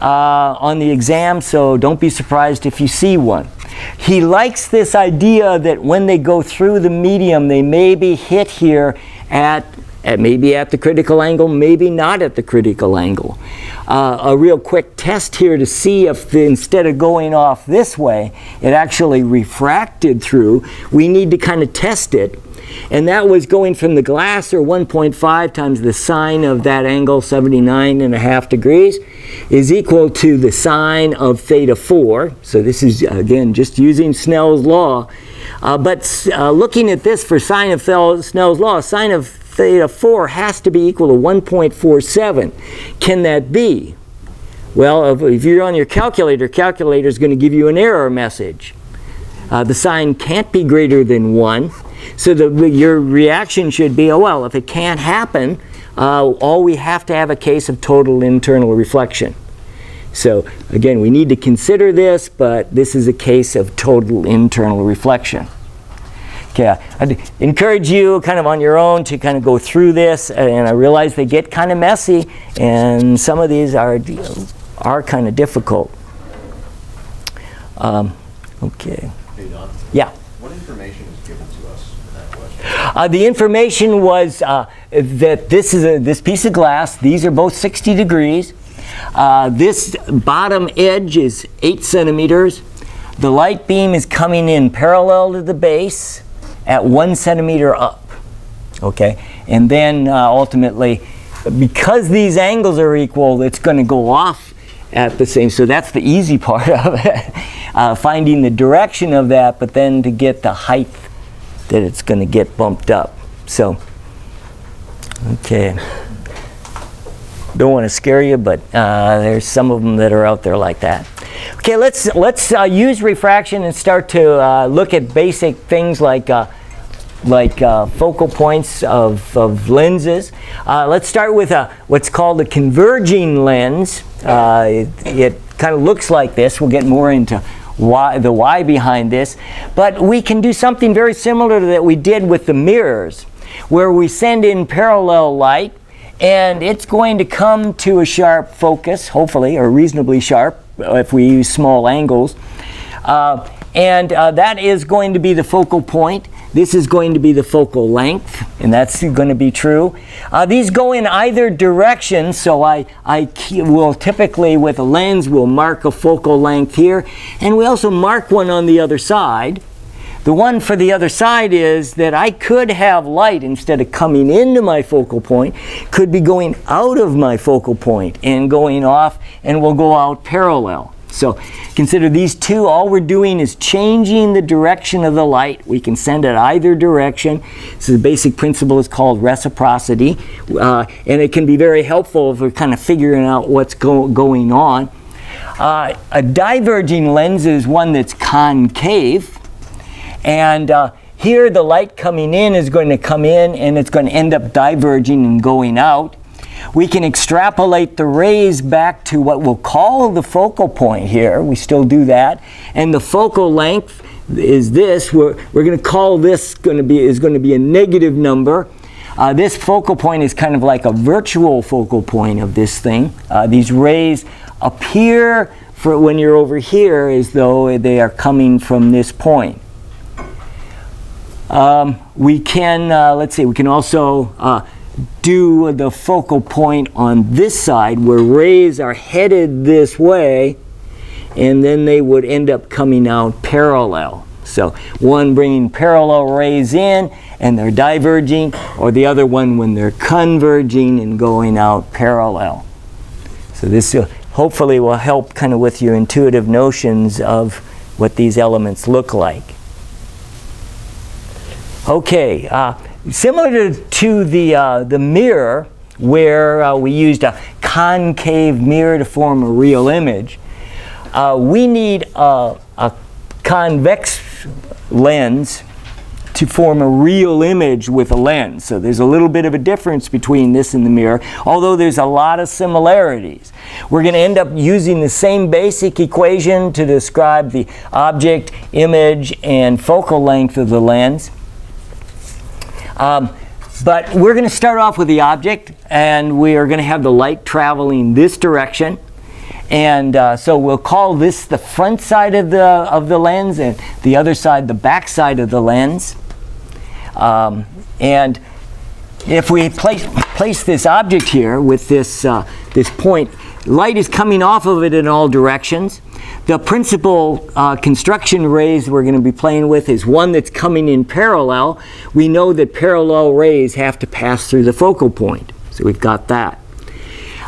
uh, on the exam, so don't be surprised if you see one. He likes this idea that when they go through the medium, they may be hit here at, at maybe at the critical angle, maybe not at the critical angle. Uh, a real quick test here to see if the, instead of going off this way, it actually refracted through. We need to kind of test it and that was going from the glass, or 1.5 times the sine of that angle, 79 and a half degrees, is equal to the sine of theta 4. So this is, again, just using Snell's law. Uh, but uh, looking at this for sine of Snell's law, sine of theta 4 has to be equal to 1.47. Can that be? Well, if you're on your calculator, calculator is going to give you an error message. Uh, the sine can't be greater than 1. So the, your reaction should be, oh, well, if it can't happen, uh, all we have to have a case of total internal reflection. So again, we need to consider this, but this is a case of total internal reflection. Okay, I'd encourage you kind of on your own to kind of go through this, and I realize they get kind of messy, and some of these are, are kind of difficult. Um, okay. Yeah. What information is given to us in that question? Uh, the information was uh, that this is a, this piece of glass. These are both 60 degrees. Uh, this bottom edge is 8 centimeters. The light beam is coming in parallel to the base at 1 centimeter up. Okay, and then uh, ultimately, because these angles are equal, it's going to go off at the same. So that's the easy part of it, uh, finding the direction of that, but then to get the height that it's going to get bumped up. So, okay. Don't want to scare you, but uh, there's some of them that are out there like that. Okay, let's let's uh, use refraction and start to uh, look at basic things like uh, like uh, focal points of, of lenses. Uh, let's start with a, what's called a converging lens. It, it kind of looks like this. We'll get more into why, the why behind this. But we can do something very similar to that we did with the mirrors, where we send in parallel light and it's going to come to a sharp focus, hopefully, or reasonably sharp if we use small angles. Uh, and uh, that is going to be the focal point. This is going to be the focal length, and that's going to be true. Uh, these go in either direction, so I, I will typically, with a lens, we'll mark a focal length here, and we also mark one on the other side. The one for the other side is that I could have light instead of coming into my focal point, could be going out of my focal point and going off and will go out parallel. So consider these two, all we're doing is changing the direction of the light. We can send it either direction. So the basic principle is called reciprocity. Uh, and it can be very helpful if we're kind of figuring out what's go going on. Uh, a diverging lens is one that's concave. And uh, here the light coming in is going to come in and it's going to end up diverging and going out we can extrapolate the rays back to what we'll call the focal point here. We still do that. And the focal length is this. We're, we're going to call this going to be is going to be a negative number. Uh, this focal point is kind of like a virtual focal point of this thing. Uh, these rays appear for when you're over here as though they are coming from this point. Um, we can, uh, let's see, we can also uh, do the focal point on this side where rays are headed this way and then they would end up coming out parallel. So one bringing parallel rays in and they're diverging or the other one when they're converging and going out parallel. So this uh, hopefully will help kind of with your intuitive notions of what these elements look like. Okay, uh, Similar to, to the, uh, the mirror, where uh, we used a concave mirror to form a real image, uh, we need a, a convex lens to form a real image with a lens. So there's a little bit of a difference between this and the mirror, although there's a lot of similarities. We're going to end up using the same basic equation to describe the object, image, and focal length of the lens. Um, but we're going to start off with the object, and we are going to have the light traveling this direction. And uh, so we'll call this the front side of the, of the lens, and the other side the back side of the lens. Um, and if we place, place this object here with this, uh, this point, light is coming off of it in all directions. The principal uh, construction rays we're going to be playing with is one that's coming in parallel. We know that parallel rays have to pass through the focal point. So we've got that.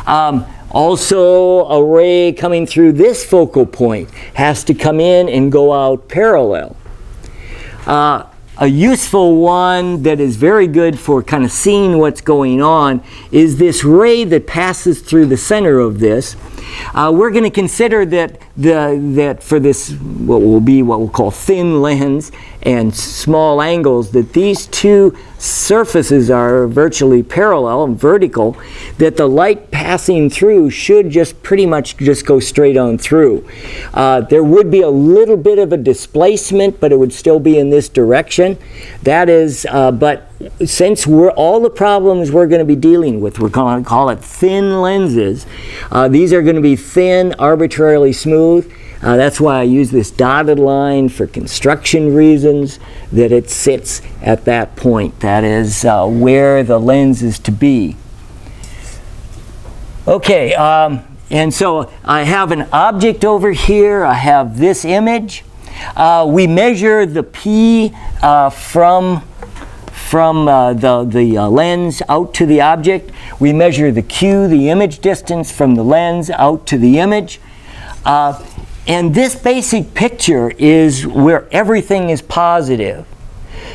Um, also, a ray coming through this focal point has to come in and go out parallel. Uh, a useful one that is very good for kind of seeing what's going on is this ray that passes through the center of this. Uh, we're going to consider that, the, that for this, what will be what we'll call thin lens and small angles, that these two surfaces are virtually parallel and vertical, that the light passing through should just pretty much just go straight on through. Uh, there would be a little bit of a displacement, but it would still be in this direction. That is, uh, but since we're all the problems we're going to be dealing with, we're going to call it thin lenses. Uh, these are going to be thin, arbitrarily smooth. Uh, that's why I use this dotted line for construction reasons, that it sits at that point. That is uh, where the lens is to be. Okay, um, and so I have an object over here. I have this image. Uh, we measure the P uh, from from uh, the, the uh, lens out to the object. We measure the Q, the image distance from the lens out to the image. Uh, and this basic picture is where everything is positive.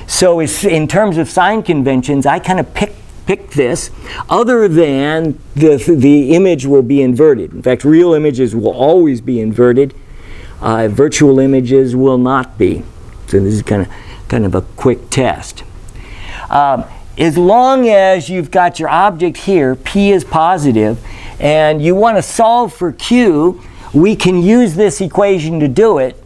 So in terms of sign conventions, I kind of pick, pick this other than the, the image will be inverted. In fact, real images will always be inverted. Uh, virtual images will not be. So this is kind of, kind of a quick test. Um, as long as you've got your object here, P is positive, and you want to solve for Q, we can use this equation to do it.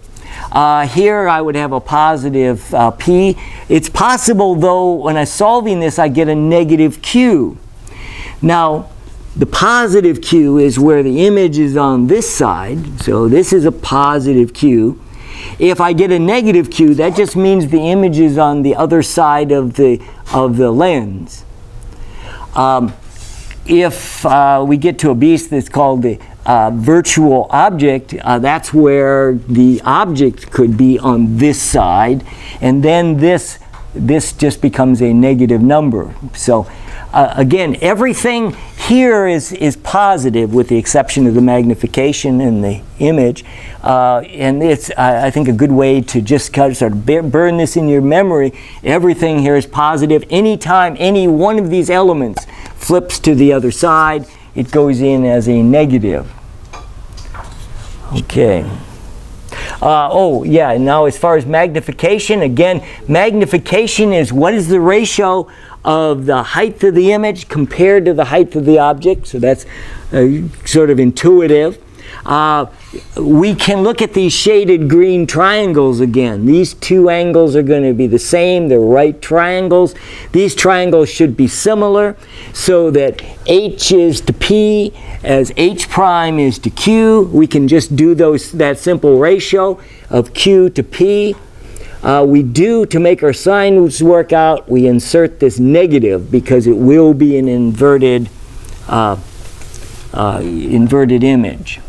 Uh, here I would have a positive uh, P. It's possible though when I'm solving this I get a negative Q. Now the positive Q is where the image is on this side. So this is a positive Q. If I get a negative Q, that just means the image is on the other side of the, of the lens. Um, if uh, we get to a beast that's called the uh, virtual object, uh, that's where the object could be on this side, and then this, this just becomes a negative number. So uh, again, everything here is, is positive with the exception of the magnification and the image. Uh, and it's, I, I think, a good way to just kind of sort of burn this in your memory. Everything here is positive. Anytime any one of these elements flips to the other side, it goes in as a negative. Okay. Uh, oh, yeah, now as far as magnification, again, magnification is what is the ratio of the height of the image compared to the height of the object. So that's uh, sort of intuitive. Uh, we can look at these shaded green triangles again. These two angles are going to be the same. They're right triangles. These triangles should be similar so that h is to p as h prime is to q. We can just do those that simple ratio of q to p. Uh, we do, to make our signs work out, we insert this negative because it will be an inverted, uh, uh, inverted image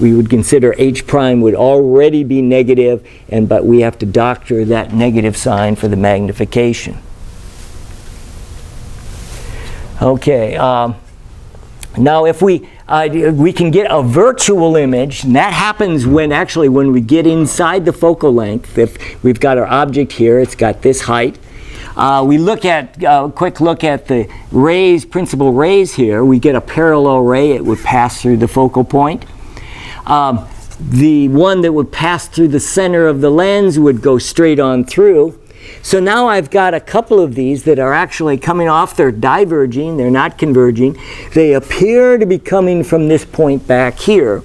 we would consider h prime would already be negative, and but we have to doctor that negative sign for the magnification. Okay. Um, now, if we uh, we can get a virtual image, and that happens when actually when we get inside the focal length. If we've got our object here, it's got this height. Uh, we look at a uh, quick look at the rays, principal rays here. We get a parallel ray; it would pass through the focal point. Um, the one that would pass through the center of the lens would go straight on through. So now I've got a couple of these that are actually coming off. They're diverging. They're not converging. They appear to be coming from this point back here.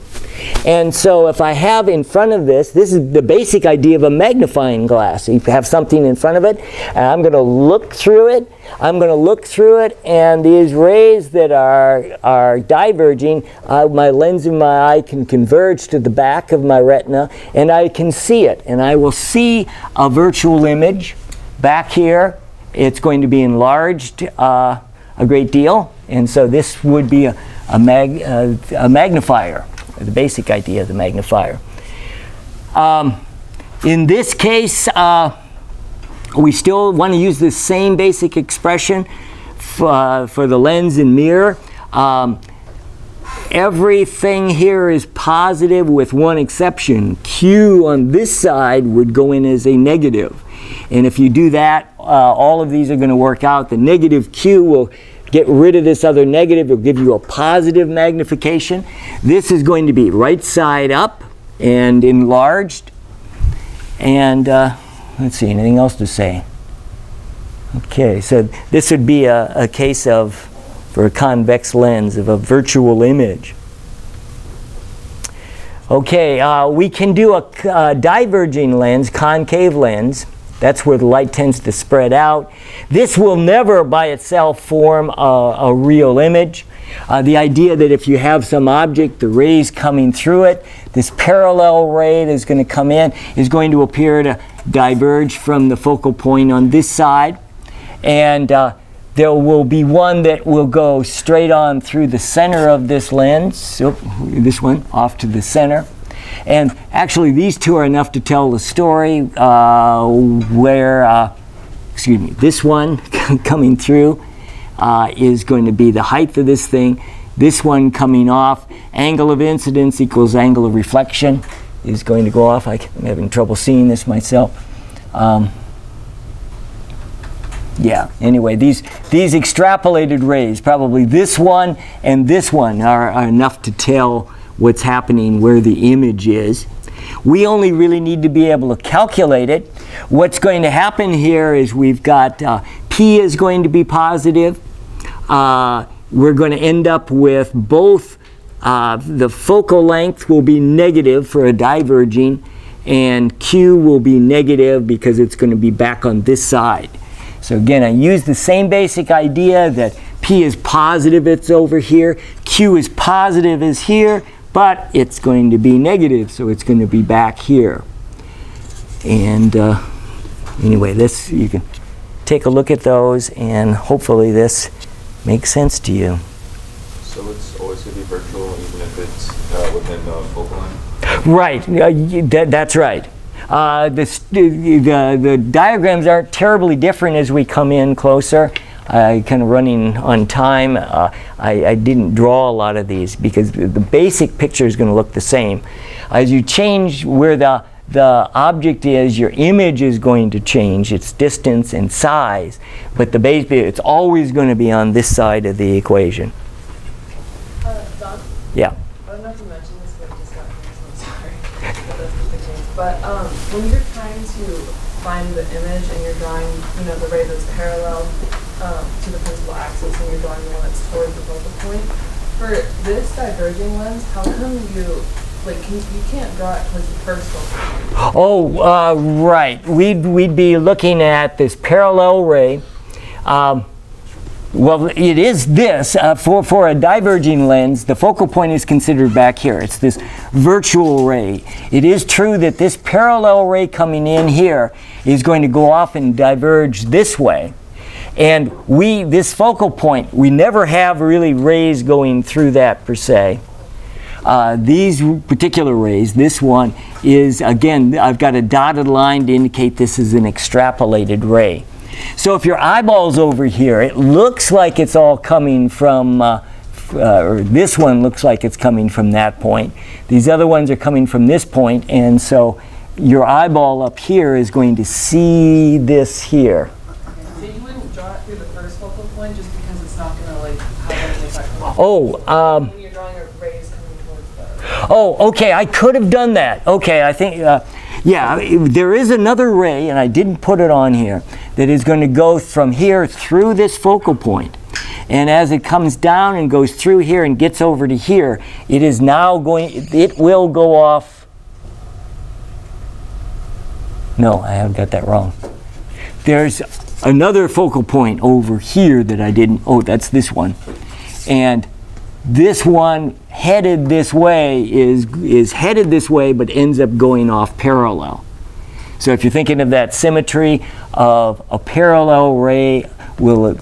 And so if I have in front of this, this is the basic idea of a magnifying glass. You have something in front of it, and I'm going to look through it. I'm going to look through it, and these rays that are, are diverging, uh, my lens in my eye can converge to the back of my retina, and I can see it. And I will see a virtual image back here. It's going to be enlarged uh, a great deal, and so this would be a, a, mag, uh, a magnifier the basic idea of the magnifier. Um, in this case, uh, we still want to use the same basic expression uh, for the lens and mirror. Um, everything here is positive with one exception. Q on this side would go in as a negative. And if you do that, uh, all of these are going to work out. The negative Q will get rid of this other negative, it'll give you a positive magnification. This is going to be right side up and enlarged. And uh, let's see, anything else to say? Okay, so this would be a, a case of, for a convex lens, of a virtual image. Okay, uh, we can do a uh, diverging lens, concave lens. That's where the light tends to spread out. This will never by itself form a, a real image. Uh, the idea that if you have some object, the rays coming through it, this parallel ray that's going to come in is going to appear to diverge from the focal point on this side. And uh, there will be one that will go straight on through the center of this lens, this one off to the center. And actually, these two are enough to tell the story uh, where, uh, excuse me, this one coming through uh, is going to be the height of this thing. This one coming off, angle of incidence equals angle of reflection is going to go off. I'm having trouble seeing this myself. Um, yeah, anyway, these, these extrapolated rays, probably this one and this one are, are enough to tell what's happening where the image is. We only really need to be able to calculate it. What's going to happen here is we've got uh, P is going to be positive. Uh, we're going to end up with both uh, the focal length will be negative for a diverging and Q will be negative because it's going to be back on this side. So again, I use the same basic idea that P is positive, it's over here. Q is positive is here but it's going to be negative, so it's going to be back here. And uh, anyway, this you can take a look at those, and hopefully this makes sense to you. So it's always going to be virtual, it's uh, within the focal line. Right. Uh, that, that's right. Uh, the, the, the diagrams aren't terribly different as we come in closer. I kind of running on time. Uh, I, I, didn't draw a lot of these because the basic picture is going to look the same. As you change where the the object is, your image is going to change, its distance and size, but the base, it's always going to be on this side of the equation. Uh, Yeah. I don't know if you mentioned this, but I just got so I'm sorry. But um, when you're trying to find the image and you're drawing, you know, the ray that's parallel um, to the principal axis and you're drawing the one that's towards the focal point, for this diverging lens, how come you like can, you can't draw it towards the first focal point? Oh, uh, right. We'd, we'd be looking at this parallel ray. Um, well, it is this. Uh, for, for a diverging lens, the focal point is considered back here. It's this virtual ray. It is true that this parallel ray coming in here is going to go off and diverge this way. And we, this focal point, we never have really rays going through that per se. Uh, these particular rays, this one is, again, I've got a dotted line to indicate this is an extrapolated ray. So if your eyeball's over here, it looks like it's all coming from, uh, uh, or this one looks like it's coming from that point. These other ones are coming from this point, and so your eyeball up here is going to see this here. So you wouldn't draw it through the first focal point just because it's not going to like have any effect on Oh, um, Oh, okay, I could have done that. Okay, I think, uh, yeah, there is another ray, and I didn't put it on here, that is going to go from here through this focal point. And as it comes down and goes through here and gets over to here, it is now going, it will go off. No, I haven't got that wrong. There's another focal point over here that I didn't, oh, that's this one. And this one headed this way is, is headed this way but ends up going off parallel. So if you're thinking of that symmetry of a parallel ray will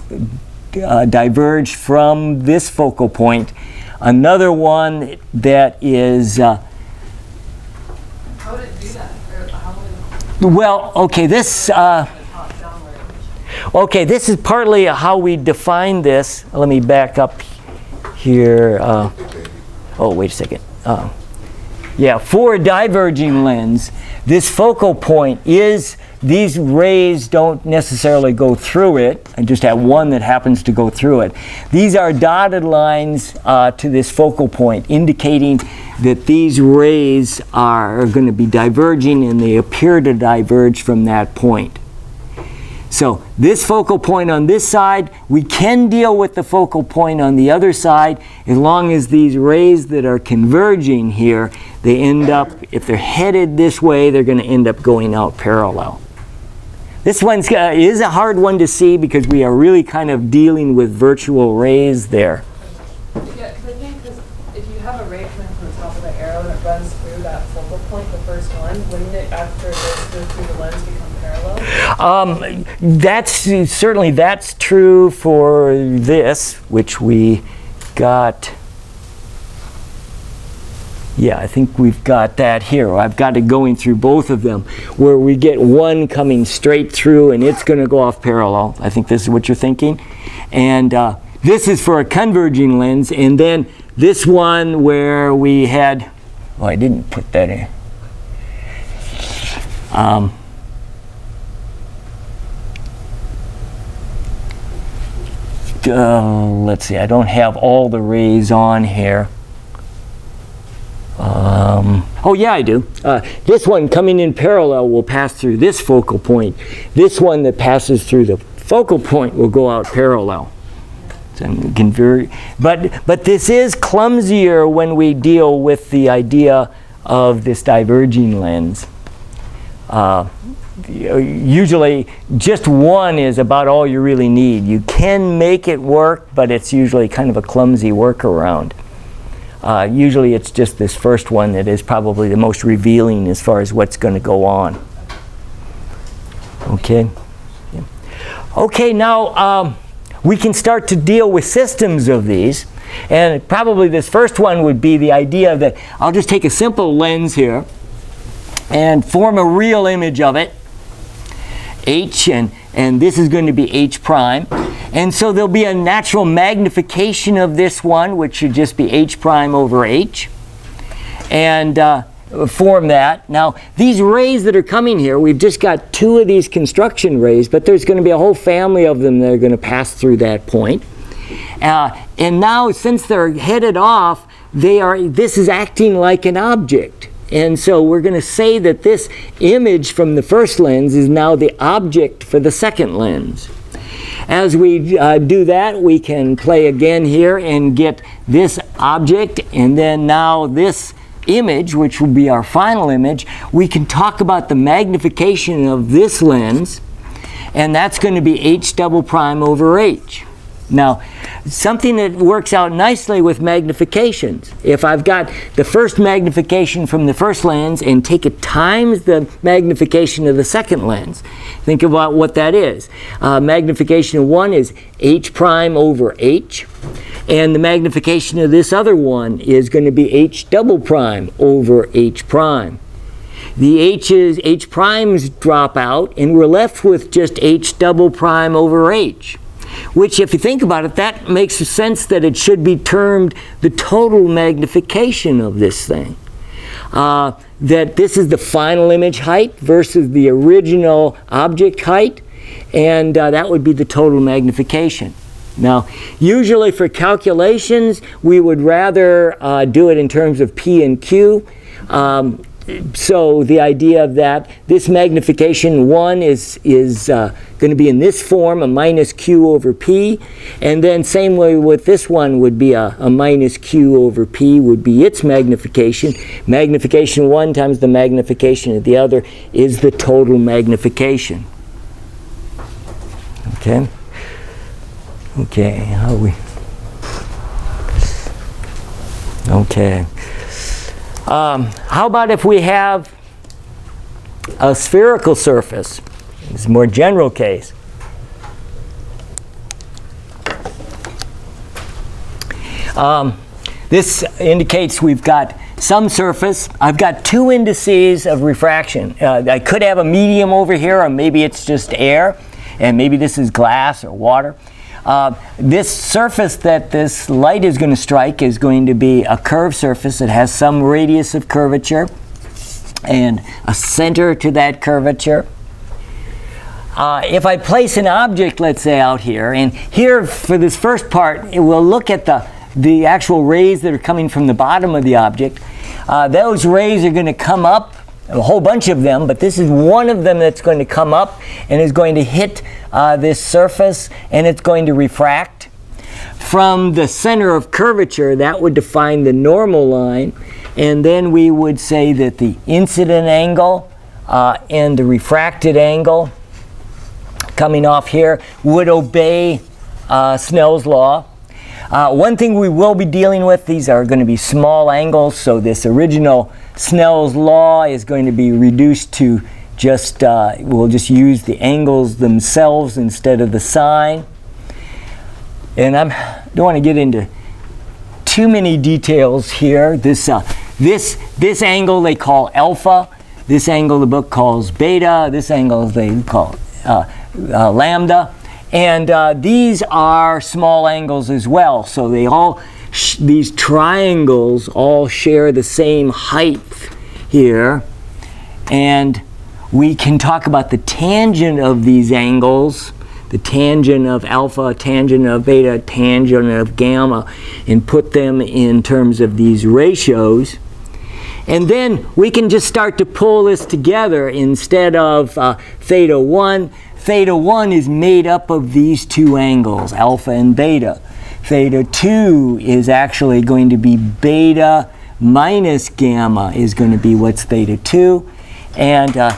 uh, diverge from this focal point. Another one that is uh, how it do that? well, okay, this uh, okay, this is partly how we define this. Let me back up here. Uh, oh, wait a second. Uh, yeah, for a diverging lens, this focal point is, these rays don't necessarily go through it. I just have one that happens to go through it. These are dotted lines uh, to this focal point, indicating that these rays are going to be diverging and they appear to diverge from that point. So this focal point on this side, we can deal with the focal point on the other side as long as these rays that are converging here, they end up, if they're headed this way, they're going to end up going out parallel. This one uh, is a hard one to see because we are really kind of dealing with virtual rays there. Yeah, because if you have a ray coming from the top of the arrow and it runs through that focal point, the first one, wouldn't it, after this goes through the lens, um, that's certainly that's true for this, which we got. Yeah, I think we've got that here. I've got it going through both of them, where we get one coming straight through and it's going to go off parallel. I think this is what you're thinking. And uh, this is for a converging lens. And then this one where we had, oh, I didn't put that in. Um, uh, let's see, I don't have all the rays on here. Um, oh yeah, I do. Uh, this one coming in parallel will pass through this focal point. This one that passes through the focal point will go out parallel. But, but this is clumsier when we deal with the idea of this diverging lens. Uh, usually just one is about all you really need. You can make it work, but it's usually kind of a clumsy workaround. Uh, usually it's just this first one that is probably the most revealing as far as what's going to go on. Okay. Yeah. Okay, now um, we can start to deal with systems of these. And probably this first one would be the idea that I'll just take a simple lens here and form a real image of it h and, and this is going to be h prime. And so there'll be a natural magnification of this one, which should just be h prime over h. And uh, form that. Now, these rays that are coming here, we've just got two of these construction rays, but there's going to be a whole family of them that are going to pass through that point. Uh, and now, since they're headed off, they are, this is acting like an object. And so we're going to say that this image from the first lens is now the object for the second lens. As we uh, do that, we can play again here and get this object and then now this image, which will be our final image. We can talk about the magnification of this lens and that's going to be h double prime over h. Now, something that works out nicely with magnifications. If I've got the first magnification from the first lens and take it times the magnification of the second lens, think about what that is. Uh, magnification of one is h prime over h, and the magnification of this other one is going to be h double prime over h prime. The h's, h primes drop out, and we're left with just h double prime over h which if you think about it, that makes sense that it should be termed the total magnification of this thing. Uh, that this is the final image height versus the original object height, and uh, that would be the total magnification. Now, usually for calculations, we would rather uh, do it in terms of P and Q. Um, so the idea of that, this magnification 1 is, is uh, going to be in this form, a minus q over p. And then same way with this one would be a, a minus q over p would be its magnification. Magnification 1 times the magnification of the other is the total magnification. Okay? Okay, how we... Okay. Um, how about if we have a spherical surface? It's a more general case. Um, this indicates we've got some surface. I've got two indices of refraction. Uh, I could have a medium over here, or maybe it's just air, and maybe this is glass or water. Uh, this surface that this light is going to strike is going to be a curved surface. It has some radius of curvature and a center to that curvature. Uh, if I place an object, let's say, out here, and here for this first part, it will look at the, the actual rays that are coming from the bottom of the object. Uh, those rays are going to come up a whole bunch of them, but this is one of them that's going to come up and is going to hit uh, this surface and it's going to refract. From the center of curvature, that would define the normal line, and then we would say that the incident angle uh, and the refracted angle coming off here would obey uh, Snell's law. Uh, one thing we will be dealing with, these are going to be small angles, so this original Snell's law is going to be reduced to just, uh, we'll just use the angles themselves instead of the sine. And I don't want to get into too many details here. This, uh, this, this angle they call alpha. This angle the book calls beta. This angle they call uh, uh, lambda. And uh, these are small angles as well. So they all these triangles all share the same height here. And we can talk about the tangent of these angles, the tangent of alpha, tangent of beta, tangent of gamma, and put them in terms of these ratios. And then we can just start to pull this together instead of uh, theta 1. Theta 1 is made up of these two angles, alpha and beta. Theta 2 is actually going to be beta minus gamma is going to be what's theta 2. And uh,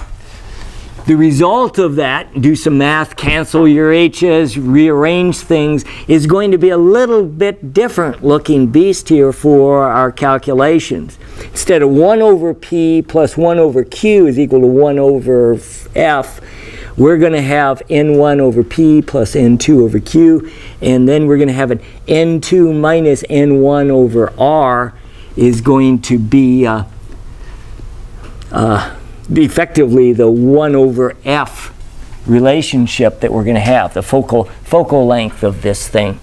the result of that, do some math, cancel your h's, rearrange things, is going to be a little bit different looking beast here for our calculations. Instead of 1 over p plus 1 over q is equal to 1 over f, we're going to have n1 over p plus n2 over q, and then we're going to have an n2 minus n1 over r is going to be uh, uh, effectively the 1 over f relationship that we're going to have, the focal, focal length of this thing.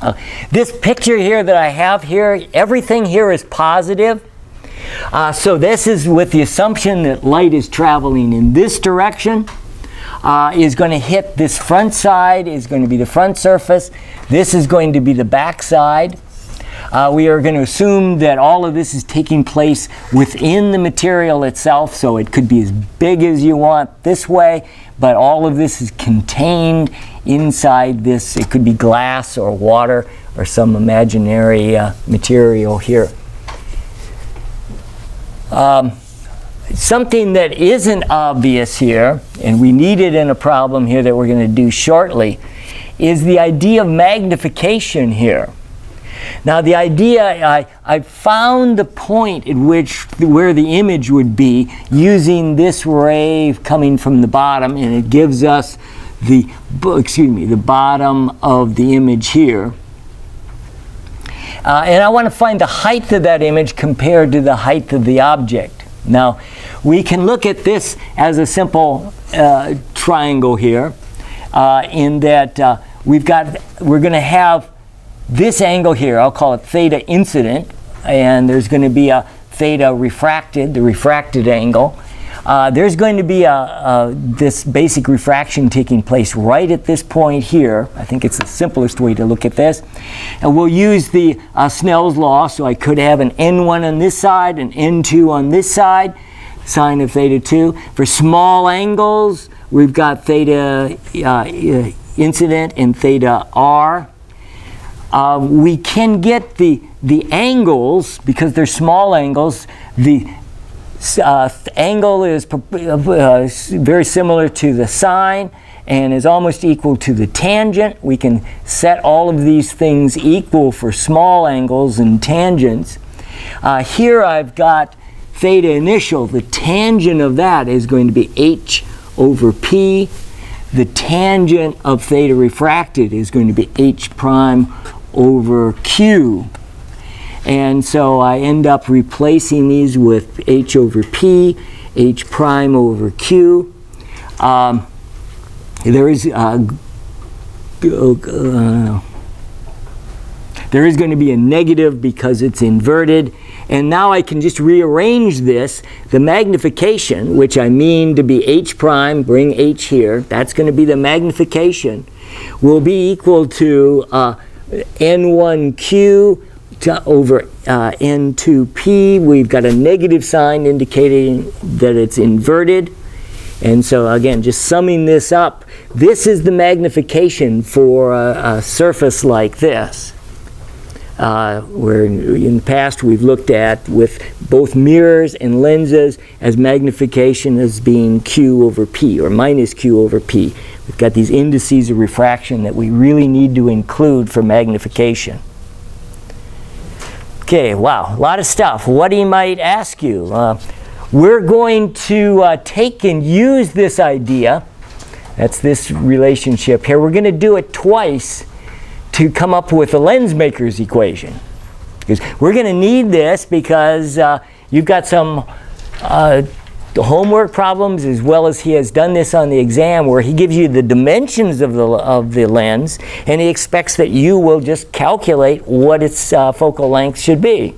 Uh, this picture here that I have here, everything here is positive. Uh, so this is with the assumption that light is traveling in this direction. Uh, is going to hit this front side, is going to be the front surface. This is going to be the back side. Uh, we are going to assume that all of this is taking place within the material itself, so it could be as big as you want this way, but all of this is contained inside this. It could be glass or water or some imaginary uh, material here. Um, something that isn't obvious here, and we need it in a problem here that we're going to do shortly, is the idea of magnification here. Now the idea, I, I found the point at which, where the image would be using this ray coming from the bottom and it gives us the, excuse me, the bottom of the image here. Uh, and I want to find the height of that image compared to the height of the object. Now, we can look at this as a simple uh, triangle here uh, in that uh, we've got, we're going to have this angle here, I'll call it theta incident, and there's going to be a theta refracted, the refracted angle. Uh, there's going to be a, a, this basic refraction taking place right at this point here. I think it's the simplest way to look at this. And we'll use the uh, Snell's law, so I could have an N1 on this side, an N2 on this side, sine of theta 2. For small angles, we've got theta uh, incident and theta r. Uh, we can get the, the angles, because they're small angles, the uh, angle is uh, very similar to the sine and is almost equal to the tangent. We can set all of these things equal for small angles and tangents. Uh, here I've got theta initial. The tangent of that is going to be h over p. The tangent of theta refracted is going to be h prime over q. And so I end up replacing these with h over p, h prime over q. Um, there is uh, uh, there is going to be a negative because it's inverted. And now I can just rearrange this. The magnification, which I mean to be h prime, bring h here, that's going to be the magnification, will be equal to uh, N1Q to over uh, N2P. We've got a negative sign indicating that it's inverted. And so again, just summing this up, this is the magnification for a, a surface like this. Uh, where in the past we've looked at with both mirrors and lenses as magnification as being Q over P or minus Q over P. We've got these indices of refraction that we really need to include for magnification. Okay, wow, a lot of stuff. What he might ask you. Uh, we're going to uh, take and use this idea, that's this relationship here. We're going to do it twice to come up with the lens maker's equation. Because we're going to need this because uh, you've got some uh, the homework problems as well as he has done this on the exam where he gives you the dimensions of the, of the lens and he expects that you will just calculate what its uh, focal length should be.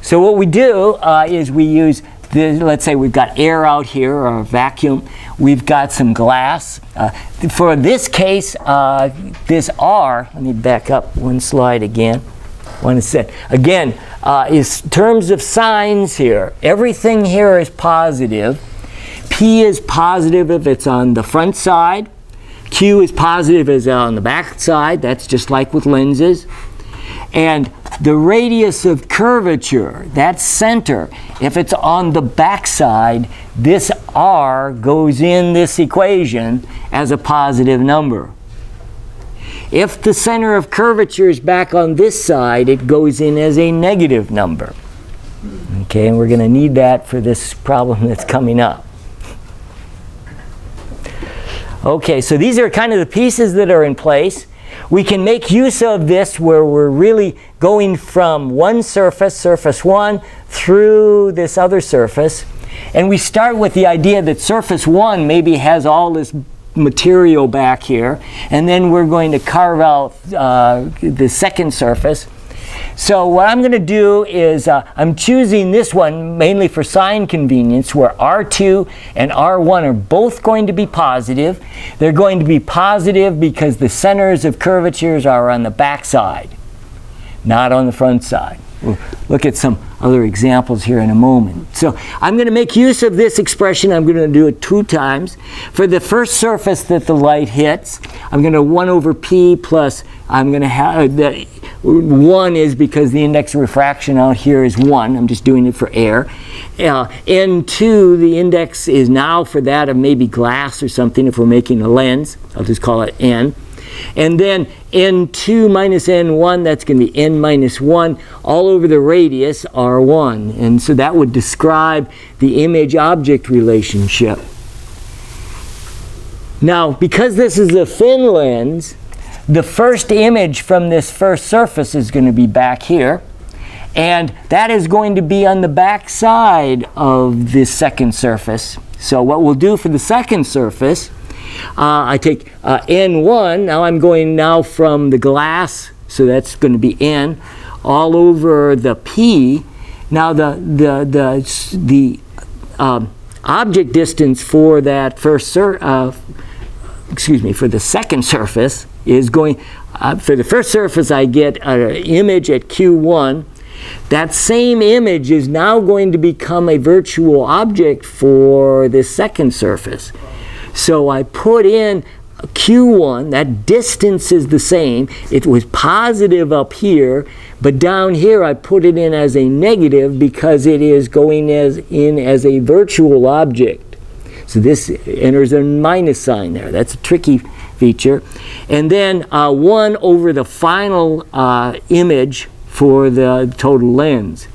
So what we do uh, is we use, the, let's say we've got air out here or a vacuum. We've got some glass. Uh, for this case, uh, this R, let me back up one slide again. One set. Again, uh, is terms of signs here. Everything here is positive. P is positive if it's on the front side. Q is positive if it's on the back side. That's just like with lenses. And the radius of curvature, that center, if it's on the back side, this R goes in this equation as a positive number. If the center of curvature is back on this side, it goes in as a negative number. Okay, and we're going to need that for this problem that's coming up. Okay, so these are kind of the pieces that are in place. We can make use of this where we're really going from one surface, surface 1, through this other surface. And we start with the idea that surface 1 maybe has all this material back here, and then we're going to carve out uh, the second surface. So what I'm going to do is uh, I'm choosing this one mainly for sign convenience where R2 and R1 are both going to be positive. They're going to be positive because the centers of curvatures are on the back side, not on the front side. We'll look at some other examples here in a moment. So I'm going to make use of this expression. I'm going to do it two times. For the first surface that the light hits, I'm going to 1 over p plus, I'm going to have, the 1 is because the index of refraction out here is 1. I'm just doing it for air. Uh, N2, the index is now for that of maybe glass or something if we're making a lens. I'll just call it N. And then n2 minus n1, that's going to be n minus 1 all over the radius r1. And so that would describe the image-object relationship. Now, because this is a thin lens, the first image from this first surface is going to be back here. And that is going to be on the back side of this second surface. So what we'll do for the second surface uh, I take uh, N1, now I'm going now from the glass, so that's going to be N, all over the P. Now the, the, the, the um, object distance for that first, uh, excuse me, for the second surface is going, uh, for the first surface I get an image at Q1, that same image is now going to become a virtual object for the second surface. So I put in Q1, that distance is the same. It was positive up here, but down here I put it in as a negative because it is going as in as a virtual object. So this enters a minus sign there. That's a tricky feature. And then uh, 1 over the final uh, image for the total lens.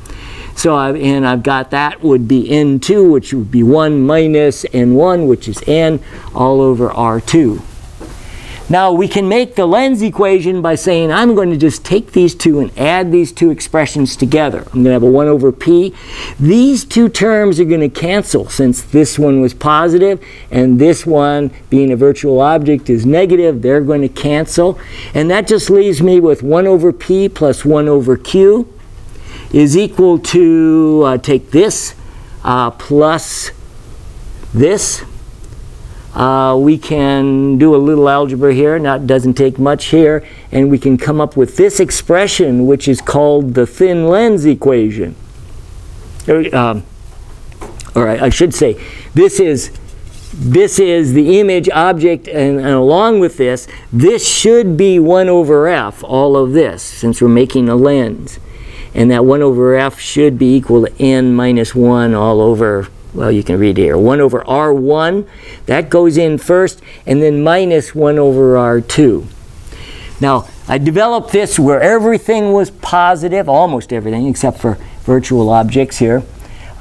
So I've, and I've got that would be N2, which would be 1 minus N1, which is N, all over R2. Now we can make the lens equation by saying I'm going to just take these two and add these two expressions together. I'm going to have a 1 over p. These two terms are going to cancel since this one was positive and this one being a virtual object is negative. They're going to cancel. And that just leaves me with 1 over p plus 1 over q is equal to, uh, take this uh, plus this. Uh, we can do a little algebra here, not doesn't take much here, and we can come up with this expression, which is called the thin lens equation. Um, or I, I should say, this is this is the image object and, and, along with this this should be 1 over f all of this since we're making a lens and that 1 over f should be equal to n minus 1 all over, well, you can read here, 1 over r1. That goes in first, and then minus 1 over r2. Now, I developed this where everything was positive, almost everything, except for virtual objects here.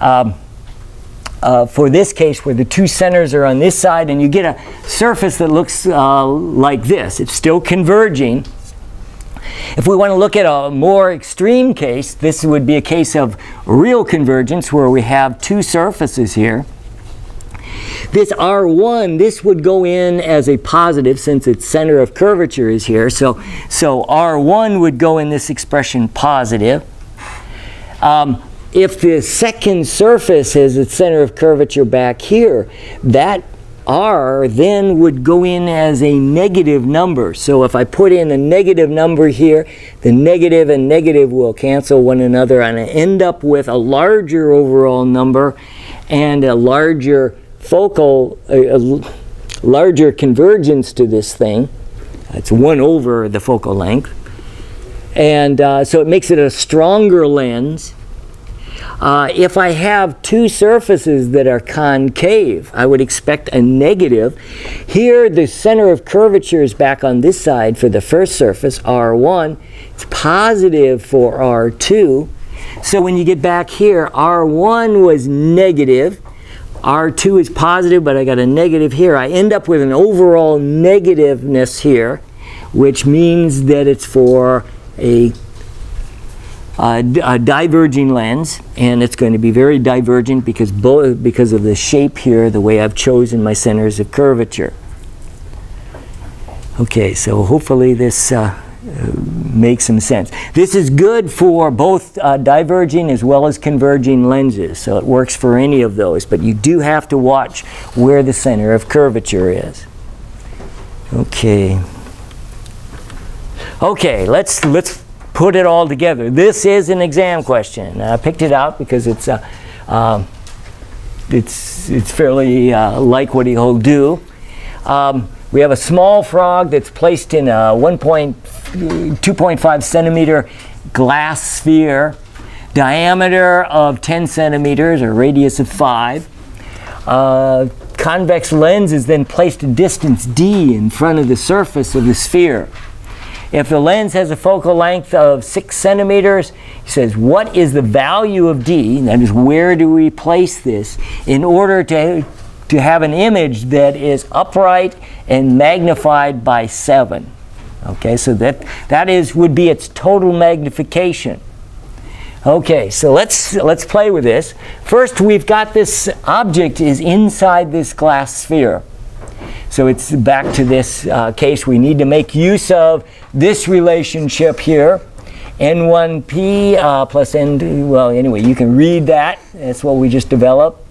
Um, uh, for this case where the two centers are on this side and you get a surface that looks uh, like this. It's still converging, if we want to look at a more extreme case, this would be a case of real convergence where we have two surfaces here. This R1, this would go in as a positive since its center of curvature is here. So, so R1 would go in this expression positive. Um, if the second surface has its center of curvature back here, that r then would go in as a negative number. So if I put in a negative number here, the negative and negative will cancel one another and I end up with a larger overall number and a larger focal, a, a larger convergence to this thing. It's 1 over the focal length. And uh, so it makes it a stronger lens uh, if I have two surfaces that are concave, I would expect a negative. Here, the center of curvature is back on this side for the first surface, R1. It's positive for R2. So when you get back here, R1 was negative. R2 is positive, but I got a negative here. I end up with an overall negativeness here, which means that it's for a uh, d- a diverging lens, and it's going to be very divergent because, because of the shape here, the way I've chosen my centers of curvature. Okay, so hopefully this uh, uh, makes some sense. This is good for both uh, diverging as well as converging lenses, so it works for any of those, but you do have to watch where the center of curvature is. Okay. Okay, let's let's put it all together. This is an exam question. I picked it out because it's uh, um, it's it's fairly uh, like what he'll do. Um, we have a small frog that's placed in a 1.2.5 centimeter glass sphere, diameter of 10 centimeters or radius of 5. Uh, convex lens is then placed a distance d in front of the surface of the sphere. If the lens has a focal length of 6 centimeters, he says, what is the value of d, that is, where do we place this, in order to, to have an image that is upright and magnified by 7. Okay, so that, that is, would be its total magnification. Okay, so let's, let's play with this. First, we've got this object is inside this glass sphere. So it's back to this uh, case. We need to make use of this relationship here. N1P uh, plus N2, well, anyway, you can read that. That's what we just developed.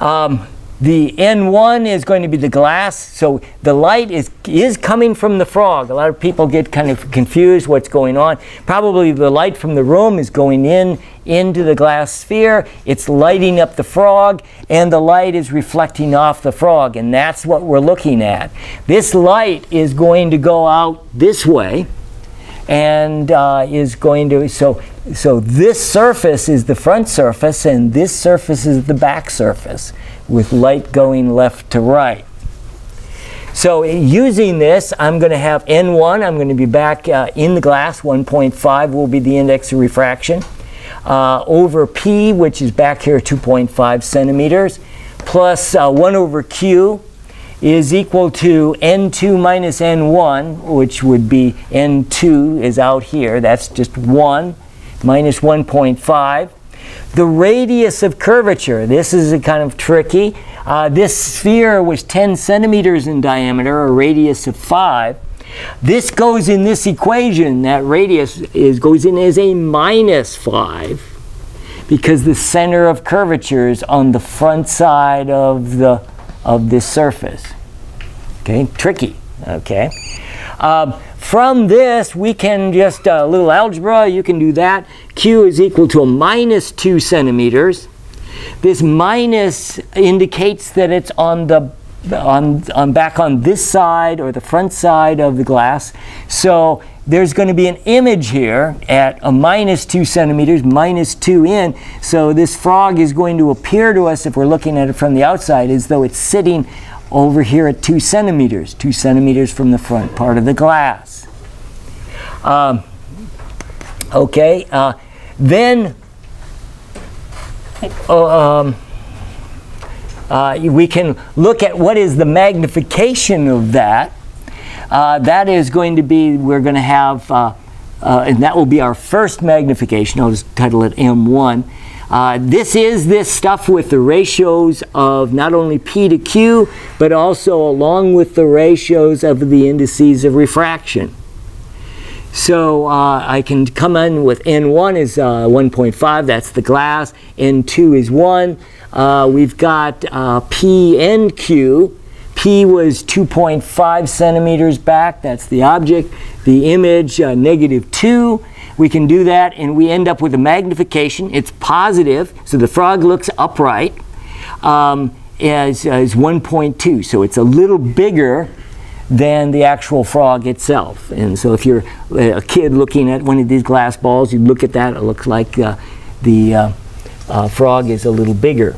Um, the N1 is going to be the glass, so the light is, is coming from the frog. A lot of people get kind of confused what's going on. Probably the light from the room is going in into the glass sphere. It's lighting up the frog, and the light is reflecting off the frog, and that's what we're looking at. This light is going to go out this way, and uh, is going to, so, so this surface is the front surface, and this surface is the back surface with light going left to right. So using this, I'm going to have N1, I'm going to be back uh, in the glass, 1.5 will be the index of refraction, uh, over P, which is back here 2.5 centimeters, plus uh, 1 over Q is equal to N2 minus N1, which would be N2 is out here, that's just 1, minus 1.5 the radius of curvature, this is a kind of tricky. Uh, this sphere was 10 centimeters in diameter, a radius of 5. This goes in this equation, that radius is, goes in as a minus 5 because the center of curvature is on the front side of, the, of this surface. Okay, tricky, okay. Um, from this, we can just a uh, little algebra, you can do that. Q is equal to a minus 2 centimeters. This minus indicates that it's on the on, on back on this side or the front side of the glass. So there's going to be an image here at a minus 2 centimeters, minus 2 in. So this frog is going to appear to us, if we're looking at it from the outside, as though it's sitting over here at 2 centimeters, 2 centimeters from the front part of the glass. Um, okay, uh, then uh, um, uh, we can look at what is the magnification of that. Uh, that is going to be, we're going to have, uh, uh, and that will be our first magnification. I'll just title it M1. Uh, this is this stuff with the ratios of not only P to Q, but also along with the ratios of the indices of refraction. So uh, I can come in with N1 is uh, 1.5, that's the glass. N2 is 1. Uh, we've got uh, P and Q. P was 2.5 centimeters back, that's the object. The image, uh, negative 2. We can do that and we end up with a magnification. It's positive, so the frog looks upright, um, as, as 1.2. So it's a little bigger than the actual frog itself. And so if you're a kid looking at one of these glass balls, you look at that, it looks like uh, the uh, uh, frog is a little bigger.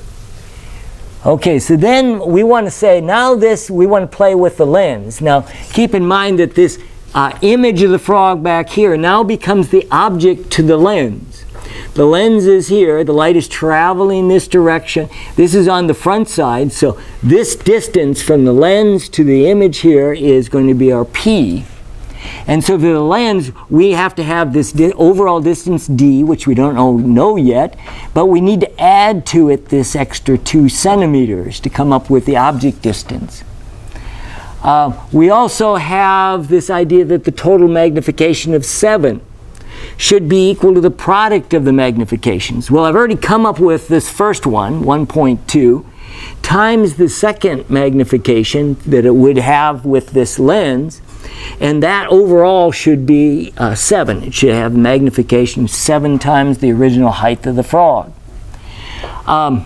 Okay, so then we want to say, now this, we want to play with the lens. Now, keep in mind that this uh, image of the frog back here now becomes the object to the lens. The lens is here, the light is traveling this direction. This is on the front side, so this distance from the lens to the image here is going to be our P. And so for the lens, we have to have this di- overall distance d, which we don't know, know yet, but we need to add to it this extra two centimeters to come up with the object distance. Uh, we also have this idea that the total magnification of 7 should be equal to the product of the magnifications. Well, I've already come up with this first one, 1.2, times the second magnification that it would have with this lens, and that overall should be uh, 7. It should have magnification 7 times the original height of the frog. Um,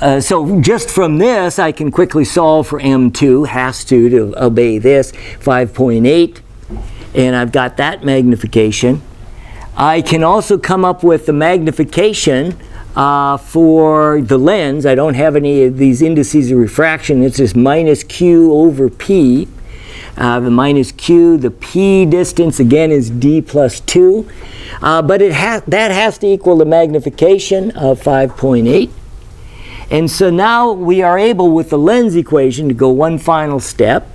uh, so just from this, I can quickly solve for M2, has to, to obey this, 5.8, and I've got that magnification. I can also come up with the magnification uh, for the lens. I don't have any of these indices of refraction. It's just minus q over p. Uh, the minus q, the p distance again is d plus 2. Uh, but it ha that has to equal the magnification of 5.8. And so now we are able, with the lens equation, to go one final step.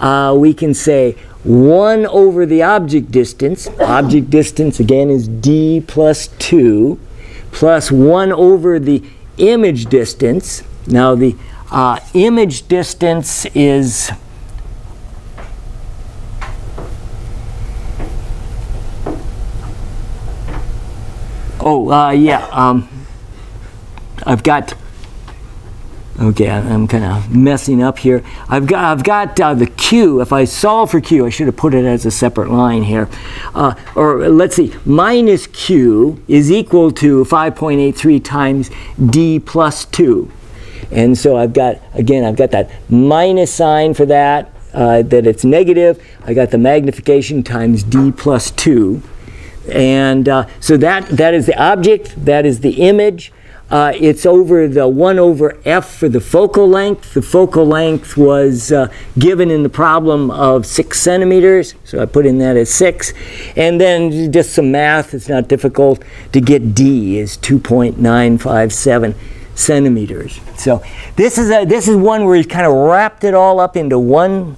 Uh, we can say 1 over the object distance. Object distance, again, is d plus 2, plus 1 over the image distance. Now, the uh, image distance is Oh, uh, yeah. Um, I've got. Okay, I'm kind of messing up here. I've got I've got uh, the Q. If I solve for Q, I should have put it as a separate line here. Uh, or let's see, minus Q is equal to 5.83 times D plus 2. And so I've got, again, I've got that minus sign for that, uh, that it's negative. I got the magnification times D plus 2. And uh, so that, that is the object, that is the image. Uh, it's over the 1 over f for the focal length. The focal length was uh, given in the problem of 6 centimeters, so I put in that as 6. And then just some math, it's not difficult to get d is 2.957 centimeters. So this is, a, this is one where he's kind of wrapped it all up into one,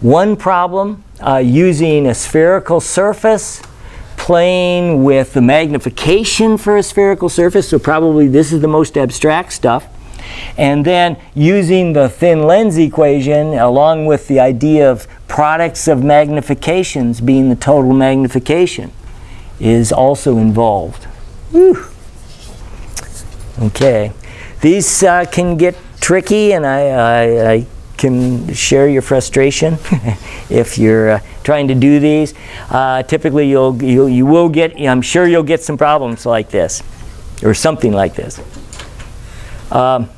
one problem uh, using a spherical surface playing with the magnification for a spherical surface, so probably this is the most abstract stuff. And then using the thin lens equation along with the idea of products of magnifications being the total magnification is also involved. Whew. Okay. These uh, can get tricky, and I, I, I can share your frustration if you're uh, trying to do these. Uh, typically, you'll, you'll you will get. I'm sure you'll get some problems like this, or something like this. Um,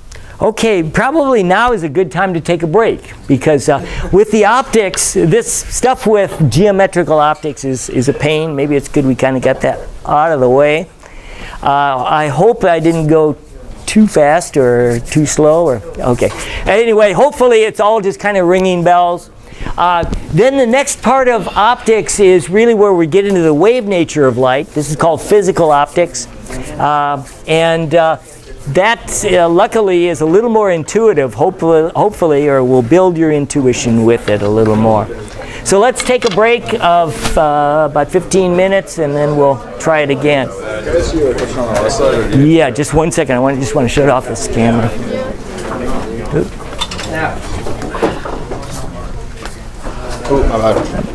okay, probably now is a good time to take a break because uh, with the optics, this stuff with geometrical optics is is a pain. Maybe it's good we kind of got that out of the way. Uh, I hope I didn't go too fast or too slow or okay. Anyway hopefully it's all just kind of ringing bells. Uh, then the next part of optics is really where we get into the wave nature of light. This is called physical optics. Uh, and uh, that uh, luckily is a little more intuitive hopefully, hopefully or will build your intuition with it a little more so let's take a break of uh, about 15 minutes and then we'll try it again yeah, just one second. I want, just want to shut off this camera. Oh, my bad.